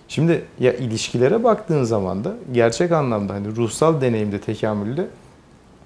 Şimdi ya ilişkilere baktığın zaman da gerçek anlamda hani ruhsal deneyimde tekamülde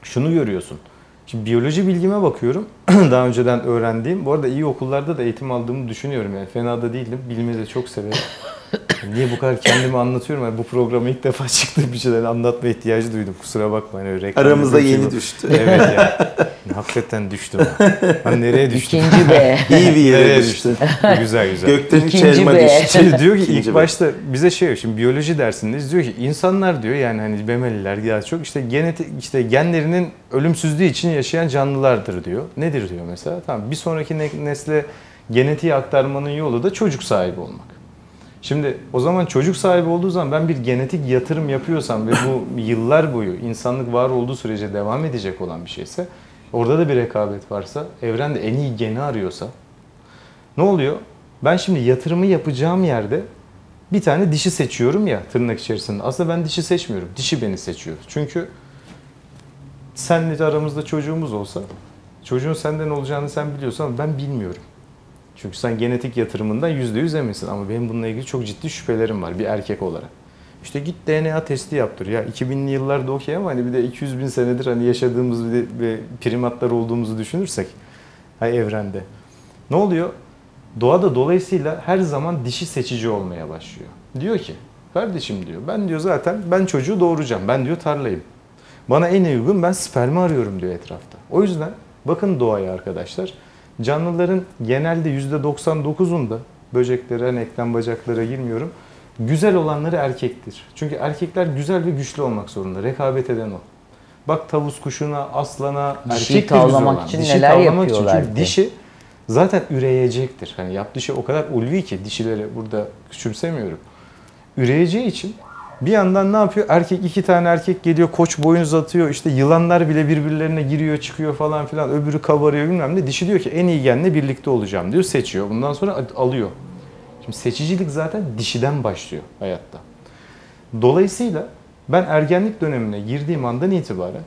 şunu görüyorsun. Şimdi biyoloji bilgime bakıyorum. Daha önceden öğrendiğim. Bu arada iyi okullarda da eğitim aldığımı düşünüyorum. Yani fena da değilim. Bilimi de çok severim. Niye bu kadar kendimi anlatıyorum? Yani bu programa ilk defa çıktı bir şeyler anlatma ihtiyacı duydum. Kusura bakmayın. Öyle reklam Aramızda yeni bu. düştü. Evet ya. Hakikaten düştüm. ha. Ben nereye düştüm? İkinci B. İyi bir yere Nereye düştü. güzel güzel. Gökten üç İkinci elma düştü. Şimdi diyor ki İkinci ilk başta bize şey şimdi biyoloji dersindeyiz diyor ki insanlar diyor yani hani memeliler daha çok işte genetik işte genlerinin ölümsüzlüğü için yaşayan canlılardır diyor. Nedir diyor mesela? Tamam bir sonraki ne- nesle genetiği aktarmanın yolu da çocuk sahibi olmak. Şimdi o zaman çocuk sahibi olduğu zaman ben bir genetik yatırım yapıyorsam ve bu yıllar boyu insanlık var olduğu sürece devam edecek olan bir şeyse orada da bir rekabet varsa evrende en iyi geni arıyorsa ne oluyor? Ben şimdi yatırımı yapacağım yerde bir tane dişi seçiyorum ya tırnak içerisinde. Aslında ben dişi seçmiyorum. Dişi beni seçiyor. Çünkü senle aramızda çocuğumuz olsa çocuğun senden olacağını sen biliyorsan ama ben bilmiyorum. Çünkü sen genetik yatırımından %100 eminsin ama benim bununla ilgili çok ciddi şüphelerim var bir erkek olarak. İşte git DNA testi yaptır. Ya 2000'li yıllarda okey ama hani bir de 200 bin senedir hani yaşadığımız bir, bir primatlar olduğumuzu düşünürsek hay evrende. Ne oluyor? Doğada dolayısıyla her zaman dişi seçici olmaya başlıyor. Diyor ki kardeşim diyor ben diyor zaten ben çocuğu doğuracağım. Ben diyor tarlayım. Bana en uygun ben spermi arıyorum diyor etrafta. O yüzden bakın doğaya arkadaşlar. Canlıların genelde %99'unda böceklere, hani eklem bacaklara girmiyorum. Güzel olanları erkektir. Çünkü erkekler güzel ve güçlü olmak zorunda. Rekabet eden o. Bak tavus kuşuna, aslana, erkek de güzel tavlamak için Dişi neler tavlamak için. yapıyorlar Çünkü ki? dişi zaten üreyecektir. Hani yaptığı şey o kadar ulvi ki dişileri burada küçümsemiyorum. Üreyeceği için bir yandan ne yapıyor? Erkek iki tane erkek geliyor, koç boyun atıyor. İşte yılanlar bile birbirlerine giriyor, çıkıyor falan filan. Öbürü kabarıyor bilmem ne. Dişi diyor ki en iyi genle birlikte olacağım diyor. Seçiyor. Bundan sonra alıyor. Şimdi seçicilik zaten dişiden başlıyor hayatta. Dolayısıyla ben ergenlik dönemine girdiğim andan itibaren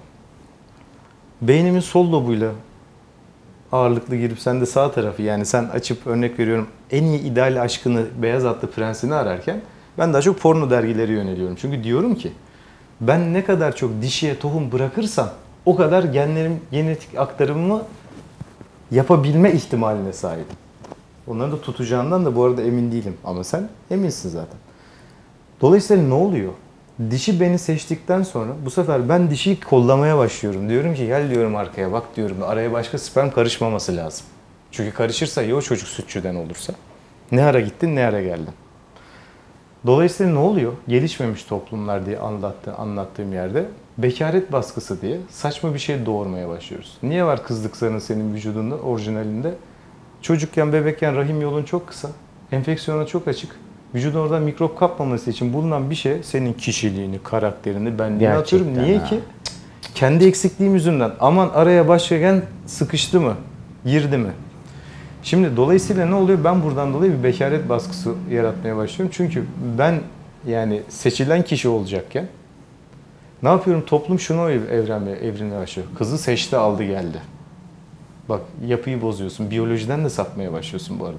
beynimin sol lobuyla ağırlıklı girip sen de sağ tarafı yani sen açıp örnek veriyorum en iyi ideal aşkını beyaz atlı prensini ararken ben daha çok porno dergileri yöneliyorum. Çünkü diyorum ki ben ne kadar çok dişiye tohum bırakırsam o kadar genlerim genetik aktarımımı yapabilme ihtimaline sahibim. Onları da tutacağından da bu arada emin değilim ama sen eminsin zaten. Dolayısıyla ne oluyor? Dişi beni seçtikten sonra bu sefer ben dişiyi kollamaya başlıyorum. Diyorum ki gel diyorum arkaya bak diyorum araya başka sperm karışmaması lazım. Çünkü karışırsa ya o çocuk sütçüden olursa. Ne ara gittin ne ara geldin. Dolayısıyla ne oluyor? Gelişmemiş toplumlar diye anlattı, anlattığım yerde bekaret baskısı diye saçma bir şey doğurmaya başlıyoruz. Niye var kızlıkların senin vücudunda, orijinalinde? Çocukken, bebekken rahim yolun çok kısa. Enfeksiyona çok açık. Vücudun oradan mikrop kapmaması için bulunan bir şey senin kişiliğini, karakterini, benliğini Gerçekten atıyorum. Niye ha. ki? Kendi eksikliğim yüzünden. Aman araya başlayan sıkıştı mı? Girdi mi? Şimdi dolayısıyla ne oluyor? Ben buradan dolayı bir bekaret baskısı yaratmaya başlıyorum. Çünkü ben yani seçilen kişi olacakken ne yapıyorum? Toplum şuna evrenmeye, evrilmeye başlıyor. Kızı seçti aldı geldi. Bak yapıyı bozuyorsun. Biyolojiden de sapmaya başlıyorsun bu arada.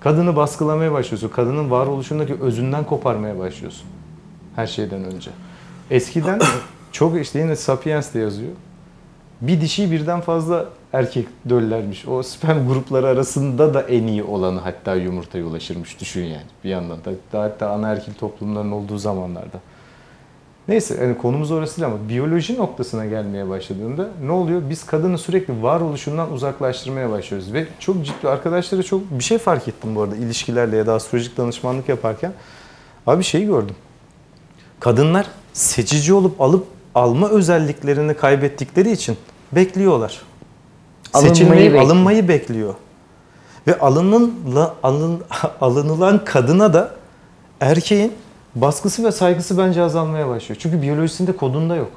Kadını baskılamaya başlıyorsun. Kadının varoluşundaki özünden koparmaya başlıyorsun. Her şeyden önce. Eskiden çok işte yine Sapiens'te yazıyor. Bir dişi birden fazla erkek döllermiş. O sperm grupları arasında da en iyi olanı hatta yumurtaya ulaşırmış. Düşün yani bir yandan da. Hatta, hatta anaerkil toplumların olduğu zamanlarda. Neyse yani konumuz orası değil ama biyoloji noktasına gelmeye başladığında ne oluyor? Biz kadını sürekli varoluşundan uzaklaştırmaya başlıyoruz ve çok ciddi arkadaşlara çok bir şey fark ettim bu arada ilişkilerle ya da astrolojik danışmanlık yaparken. Abi şeyi gördüm. Kadınlar seçici olup alıp alma özelliklerini kaybettikleri için bekliyorlar. Alınmayı Seçilmeyi, bekliyor. alınmayı bekliyor. Ve alınıla, alın, alınılan kadına da erkeğin baskısı ve saygısı bence azalmaya başlıyor. Çünkü biyolojisinde kodunda yok.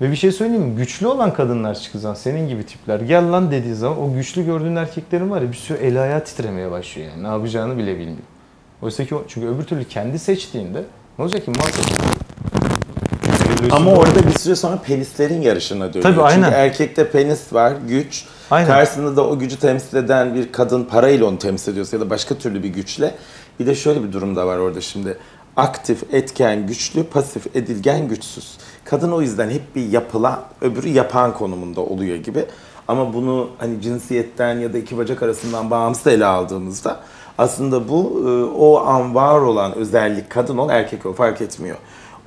Ve bir şey söyleyeyim mi? Güçlü olan kadınlar zaman senin gibi tipler gel lan dediği zaman o güçlü gördüğün erkeklerin var ya bir sürü el ayağı titremeye başlıyor yani. Ne yapacağını bile bilmiyor. Oysa ki o, çünkü öbür türlü kendi seçtiğinde ne olacak ki muhakkak. Biyolojisinde Ama orada bir süre sonra penislerin yarışına dönüyor. Tabii, aynen. Çünkü erkekte penis var, güç. Aynen. Karşısında da o gücü temsil eden bir kadın parayla onu temsil ediyorsa ya da başka türlü bir güçle. Bir de şöyle bir durum da var orada şimdi. Aktif, etken, güçlü, pasif, edilgen, güçsüz. Kadın o yüzden hep bir yapılan, öbürü yapan konumunda oluyor gibi. Ama bunu hani cinsiyetten ya da iki bacak arasından bağımsız ele aldığımızda aslında bu e, o an var olan özellik kadın ol erkek ol fark etmiyor.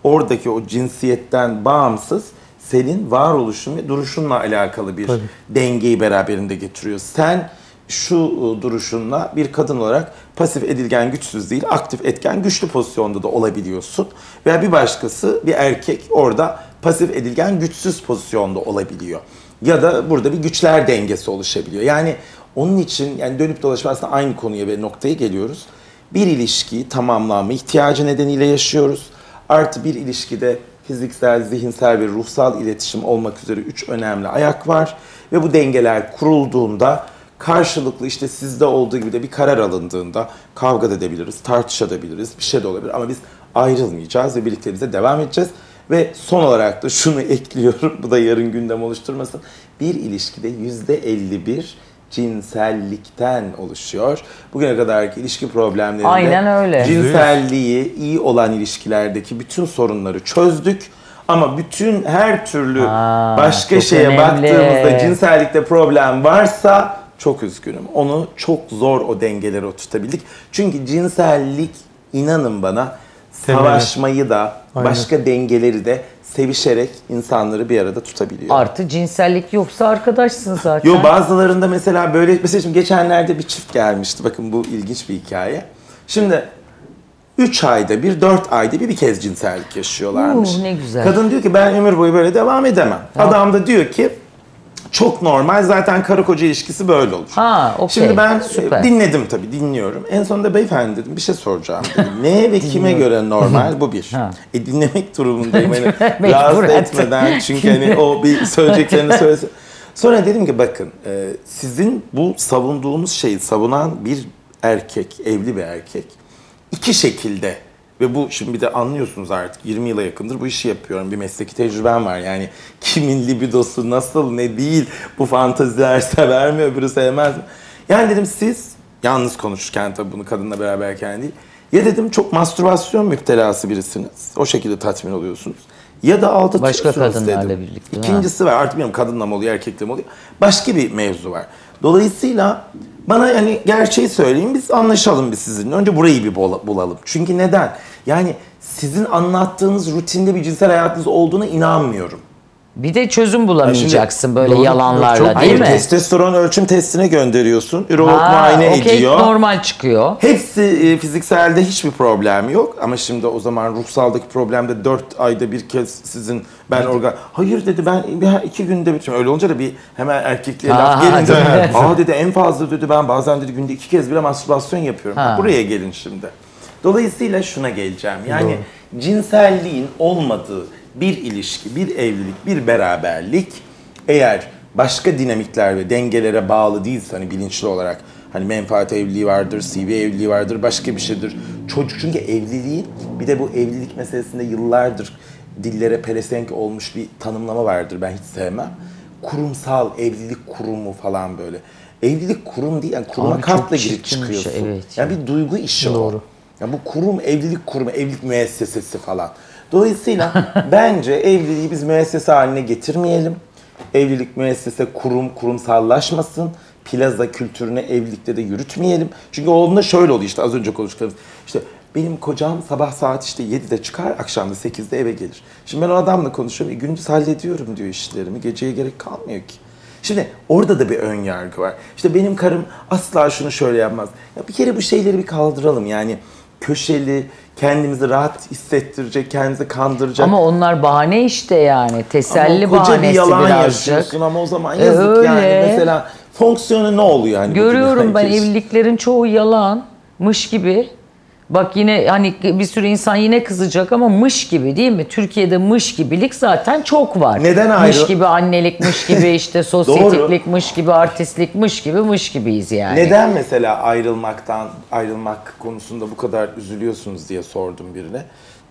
Oradaki o cinsiyetten bağımsız senin varoluşun ve duruşunla alakalı bir dengeyi beraberinde getiriyor. Sen şu e, duruşunla bir kadın olarak pasif edilgen güçsüz değil, aktif etken güçlü pozisyonda da olabiliyorsun. Veya bir başkası bir erkek orada pasif edilgen güçsüz pozisyonda olabiliyor. Ya da burada bir güçler dengesi oluşabiliyor. Yani onun için yani dönüp dolaşıp aslında aynı konuya ve noktaya geliyoruz. Bir ilişkiyi tamamlanma ihtiyacı nedeniyle yaşıyoruz. Artı bir ilişkide fiziksel, zihinsel ve ruhsal iletişim olmak üzere üç önemli ayak var. Ve bu dengeler kurulduğunda karşılıklı işte sizde olduğu gibi de bir karar alındığında kavga da edebiliriz, tartışabiliriz, bir şey de olabilir ama biz ayrılmayacağız ve birlikteliğimize devam edeceğiz. Ve son olarak da şunu ekliyorum, bu da yarın gündem oluşturmasın. Bir ilişkide yüzde 51 cinsellikten oluşuyor. Bugüne kadarki ilişki problemlerinde Aynen öyle. cinselliği iyi olan ilişkilerdeki bütün sorunları çözdük. Ama bütün her türlü Ha, başka şeye önemli. baktığımızda cinsellikte problem varsa çok üzgünüm. Onu çok zor o dengeleri oturtabildik. Çünkü cinsellik inanın bana savaşmayı da Aynen. başka dengeleri de sevişerek insanları bir arada tutabiliyor. Artı cinsellik yoksa arkadaşsın zaten. Yo bazılarında mesela böyle mesela şimdi geçenlerde bir çift gelmişti. Bakın bu ilginç bir hikaye. Şimdi 3 ayda bir, 4 ayda bir bir kez cinsellik yaşıyorlarmış. Oo, ne güzel. Kadın diyor ki ben ömür boyu böyle devam edemem. Adam da diyor ki çok normal zaten karı koca ilişkisi böyle olur. Ha, okey. Şimdi ben e, Süper. dinledim tabii dinliyorum. En sonunda beyefendi dedim bir şey soracağım. Dedim. Neye ve kime göre normal bu bir. Ha. E dinlemek durumundayım. Hani rahatsız etmeden çünkü hani o bir söyleyeceklerini söylesin. Sonra dedim ki bakın e, sizin bu savunduğunuz şeyi savunan bir erkek, evli bir erkek iki şekilde ve bu şimdi bir de anlıyorsunuz artık 20 yıla yakındır bu işi yapıyorum. Bir mesleki tecrübem var. Yani kimin libidosu nasıl ne değil bu fantaziler sever mi öbürü sevmez mi? Yani dedim siz yalnız konuşurken tabii bunu kadınla beraberken değil. Ya dedim çok mastürbasyon müptelası birisiniz. O şekilde tatmin oluyorsunuz. Ya da aldatıyorsunuz Başka kadınlarla dedim. birlikte. İkincisi var artık bilmiyorum kadınla mı oluyor erkekle mi oluyor. Başka bir mevzu var. Dolayısıyla bana yani gerçeği söyleyeyim biz anlaşalım biz sizinle. Önce burayı bir bula- bulalım. Çünkü neden? Yani sizin anlattığınız rutinde bir cinsel hayatınız olduğuna inanmıyorum. Bir de çözüm bulamayacaksın şimdi böyle doğru- yalanlarla çok- değil Hayır, mi? testosteron ölçüm testine gönderiyorsun. Ürolog Ha, muayene okey, ediyor. normal çıkıyor. Hepsi e, fizikselde hiçbir problem yok ama şimdi o zaman ruhsaldaki problemde 4 ayda bir kez sizin ben organ hayır dedi ben bir iki günde bir öyle olunca da bir hemen erkekliğe Ha, laf gelince aa dedi en fazla dedi ben bazen dedi günde iki kez bile mastürbasyon yapıyorum. Ha. Buraya gelin şimdi. Dolayısıyla şuna geleceğim. Yani cinselliğin olmadığı bir ilişki, bir evlilik, bir beraberlik eğer başka dinamikler ve dengelere bağlı değilse hani bilinçli olarak hani menfaat evliliği vardır, CV evliliği vardır, başka bir şeydir. Çocuk çünkü evliliğin bir de bu evlilik meselesinde yıllardır dillere pelesenk olmuş bir tanımlama vardır. Ben hiç sevmem. Kurumsal evlilik kurumu falan böyle. Evlilik kurum değil yani kuruma Abi kartla girip şey, çıkıyorsun. evet. Yani bir duygu işi Doğru. o. Ya bu kurum evlilik kurumu, evlilik müessesesi falan. Dolayısıyla bence evliliği biz müessese haline getirmeyelim. Evlilik müessese kurum kurumsallaşmasın. Plaza kültürüne evlilikte de yürütmeyelim. Çünkü onda şöyle oluyor işte az önce konuştuklarımız. İşte benim kocam sabah saat işte 7'de çıkar, akşam da 8'de eve gelir. Şimdi ben o adamla konuşuyorum. E, gündüz hallediyorum diyor işlerimi. Geceye gerek kalmıyor ki. Şimdi orada da bir ön yargı var. İşte benim karım asla şunu şöyle yapmaz. Ya bir kere bu şeyleri bir kaldıralım. Yani köşeli, kendimizi rahat hissettirecek, kendimizi kandıracak. Ama onlar bahane işte yani. Teselli Ama koca bir bahanesi yalan birazcık. yaşıyorsun ama o zaman E, yazık yani. öyle. Mesela fonksiyonu ne oluyor hani? Görüyorum ben evliliklerin çoğu yalan, mış gibi. Bak yine hani bir sürü insan yine kızacak ama mış gibi değil mi? Türkiye'de mış gibilik zaten çok var. Neden ayrı? Mış gibi annelik, mış gibi işte sosyetiklik, mış gibi artistlik, mış gibi mış gibiyiz yani. Neden mesela ayrılmaktan, ayrılmak konusunda bu kadar üzülüyorsunuz diye sordum birine.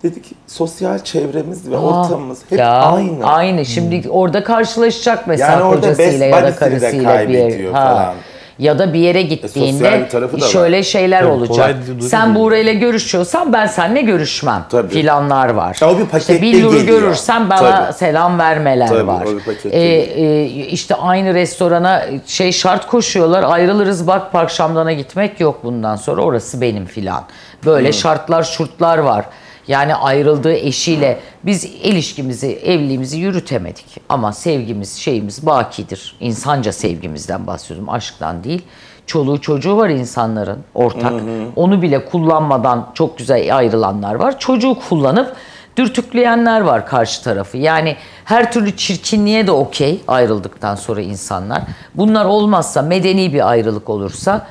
Dedi ki sosyal çevremiz ve Aa, ortamımız hep ya, aynı. Aynı. Şimdi orada karşılaşacak mesela Yani orada kocasıyla ya da karısıyla bir kaybediyor falan. Ya da bir yere sosyal gittiğinde bir tarafı da var. şöyle şeyler Tabii, olacak. Sen değil. Buğra'yla görüşüyorsan ben seninle görüşmem. Tabii. Filanlar var. Ya o bir işte Billur'u görürsen bana Tabii. selam vermeler Tabii, var. Ee, e, işte aynı restorana şey şart koşuyorlar. Ayrılırız bak park şamdana gitmek yok bundan sonra orası benim filan. Böyle şartlar şurtlar var. Yani ayrıldığı eşiyle biz ilişkimizi, evliliğimizi yürütemedik. Ama sevgimiz, şeyimiz bakidir. İnsanca sevgimizden bahsediyorum, aşktan değil. Çoluğu çocuğu var insanların ortak. Onu bile kullanmadan çok güzel ayrılanlar var. Çocuğu kullanıp dürtükleyenler var karşı tarafı. Yani her türlü çirkinliğe de okey ayrıldıktan sonra insanlar. Bunlar olmazsa, medeni bir ayrılık olursa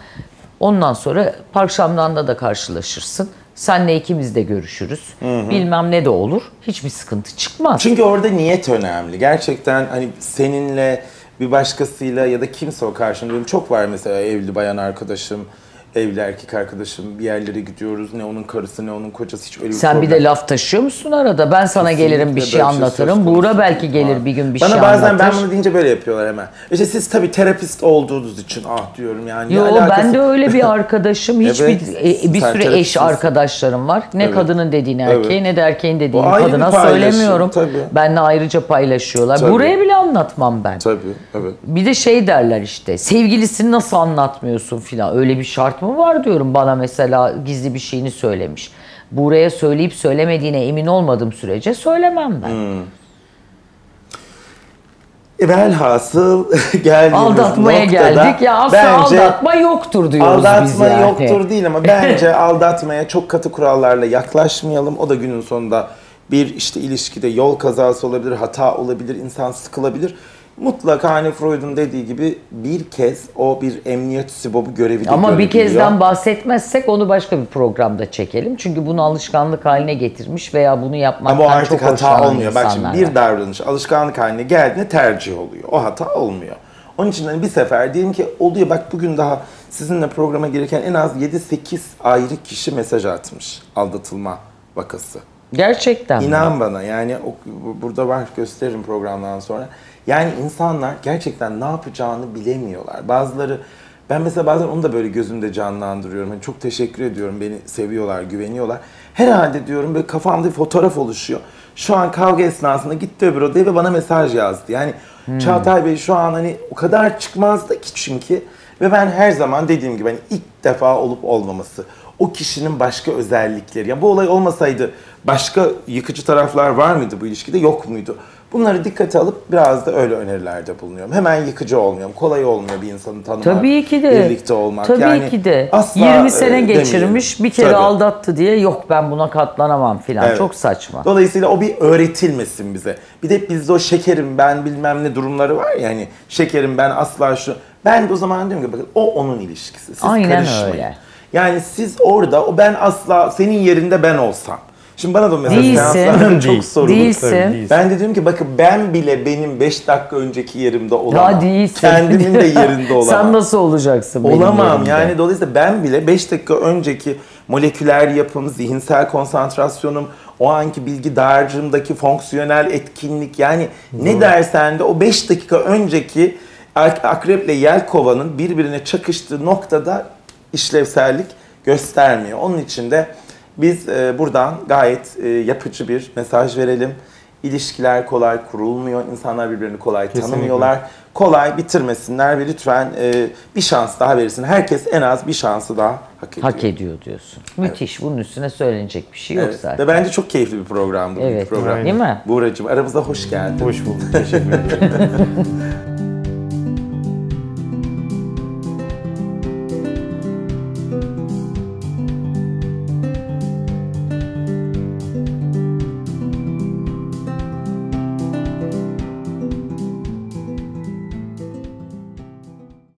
ondan sonra Park Şamdan'da da karşılaşırsın. Senle ikimiz de görüşürüz. Bilmem ne de olur. Hiçbir sıkıntı çıkmaz. Çünkü orada niyet önemli. Gerçekten hani seninle bir başkasıyla ya da kimse o karşında benim çok var mesela evli bayan arkadaşım, evli erkek arkadaşım bir yerlere gidiyoruz. Ne onun karısı ne onun kocası hiç öyle bir Sen bir problem de laf taşıyor musun arada? Ben sana gelirim bir Kesinlikle şey böyle bir şey söz anlatırım. konusu Buğra belki gelir Var. bir gün bir Bana şey bazen anlatır. ben bunu deyince böyle yapıyorlar hemen. İşte siz tabii terapist olduğunuz için ah diyorum yani. Yo alakası- ben de öyle bir arkadaşım. Hiçbir Evet, e, bir sen sürü eş arkadaşlarım var. Ne Evet. kadının dediğini erkeğe Evet. ne de erkeğin dediğini O bir kadına söylemiyorum. tabii. Benle ayrıca paylaşıyorlar. Tabii. Buraya bile anlatmam ben. Tabii evet. Bir de şey derler işte sevgilisini nasıl anlatmıyorsun filan öyle bir şart mı var diyorum bana mesela gizli bir şeyini söylemiş. Buraya söyleyip söylemediğine emin olmadığım sürece söylemem ben. Hmm. Velhasıl geldiğimiz Aldatmaya noktada geldik ya aslında bence aldatma yoktur diyoruz aldatma biz yani. yoktur değil ama bence aldatmaya çok katı kurallarla yaklaşmayalım. O da günün sonunda bir işte ilişkide yol kazası olabilir, hata olabilir, insan sıkılabilir. Mutlaka hani Freud'un dediği gibi bir kez o bir emniyet sibobu görevi de Ama bir kezden bahsetmezsek onu başka bir programda çekelim. Çünkü bunu alışkanlık haline getirmiş veya bunu yapmaktan Ama o artık çok hata olmuyor. Bak şimdi bir var. davranış alışkanlık haline geldiğinde tercih oluyor. O hata olmuyor. Onun için hani bir sefer diyelim ki oluyor bak bugün daha sizinle programa gelirken en az 7-8 ayrı kişi mesaj atmış aldatılma vakası. Gerçekten mi? İnan bana yani o, burada var gösteririm programdan sonra. Yani insanlar gerçekten ne yapacağını bilemiyorlar. Bazıları ben mesela bazen onu da böyle gözümde canlandırıyorum. Hani çok teşekkür ediyorum. Beni seviyorlar, güveniyorlar. Herhalde diyorum böyle kafamda bir fotoğraf oluşuyor. Şu an kavga esnasında gitti öbür odaya ve bana mesaj yazdı. Yani Çağatay Bey şu an hani o kadar çıkmazdı ki çünkü ve ben her zaman dediğim gibi hani ilk defa olup olmaması o kişinin başka özellikleri. Ya bu olay olmasaydı başka yıkıcı taraflar var mıydı bu ilişkide? Yok muydu? Bunları dikkate alıp biraz da öyle önerilerde bulunuyorum. Hemen yıkıcı olmuyorum. Kolay olmuyor bir insanı tanımak. Tabii ki de. Birlikte olmak. Tabii yani ki de. Asla 20 sene e, geçirmiş bir kere Tabii. aldattı diye yok ben buna katlanamam filan. Evet. Çok saçma. Dolayısıyla o bir öğretilmesin bize. Bir de bizde o şekerim ben bilmem ne durumları var ya hani şekerim ben asla şu. Ben de o zaman diyorum ki bakın o onun ilişkisi. Siz Aynen karışmayın. öyle. Yani siz orada o ben asla senin yerinde ben olsam. Şimdi bana da mesela Değilsin. seanslarda çok Değil. sorulur. Değilsin. Ben de diyorum ki bakın ben bile benim 5 dakika önceki yerimde Ya olamam. değilsin. Kendimin de yerinde olamam. Sen nasıl olacaksın benim Olamam yerimde? yani dolayısıyla ben bile 5 dakika önceki moleküler yapım, zihinsel konsantrasyonum, o anki bilgi dağarcığımdaki fonksiyonel etkinlik yani ne dersen de o 5 dakika önceki ak- akreple yelkovanın birbirine çakıştığı noktada işlevsellik göstermiyor. Onun için de biz e, buradan gayet e, yapıcı bir mesaj verelim. İlişkiler kolay kurulmuyor. İnsanlar birbirini kolay Kesinlikle. tanımıyorlar. Kolay bitirmesinler ve lütfen e, bir şans daha verirsin. Herkes en az bir şansı daha hak ediyor. Hak ediyor diyorsun. Müthiş. Bunun üstüne söylenecek bir şey yok Evet. zaten. Ve bence çok keyifli bir programdı. bu Evet. program. Değil mi? Buğracığım aramıza hoş geldin. Hoş bulduk. Teşekkür ederim.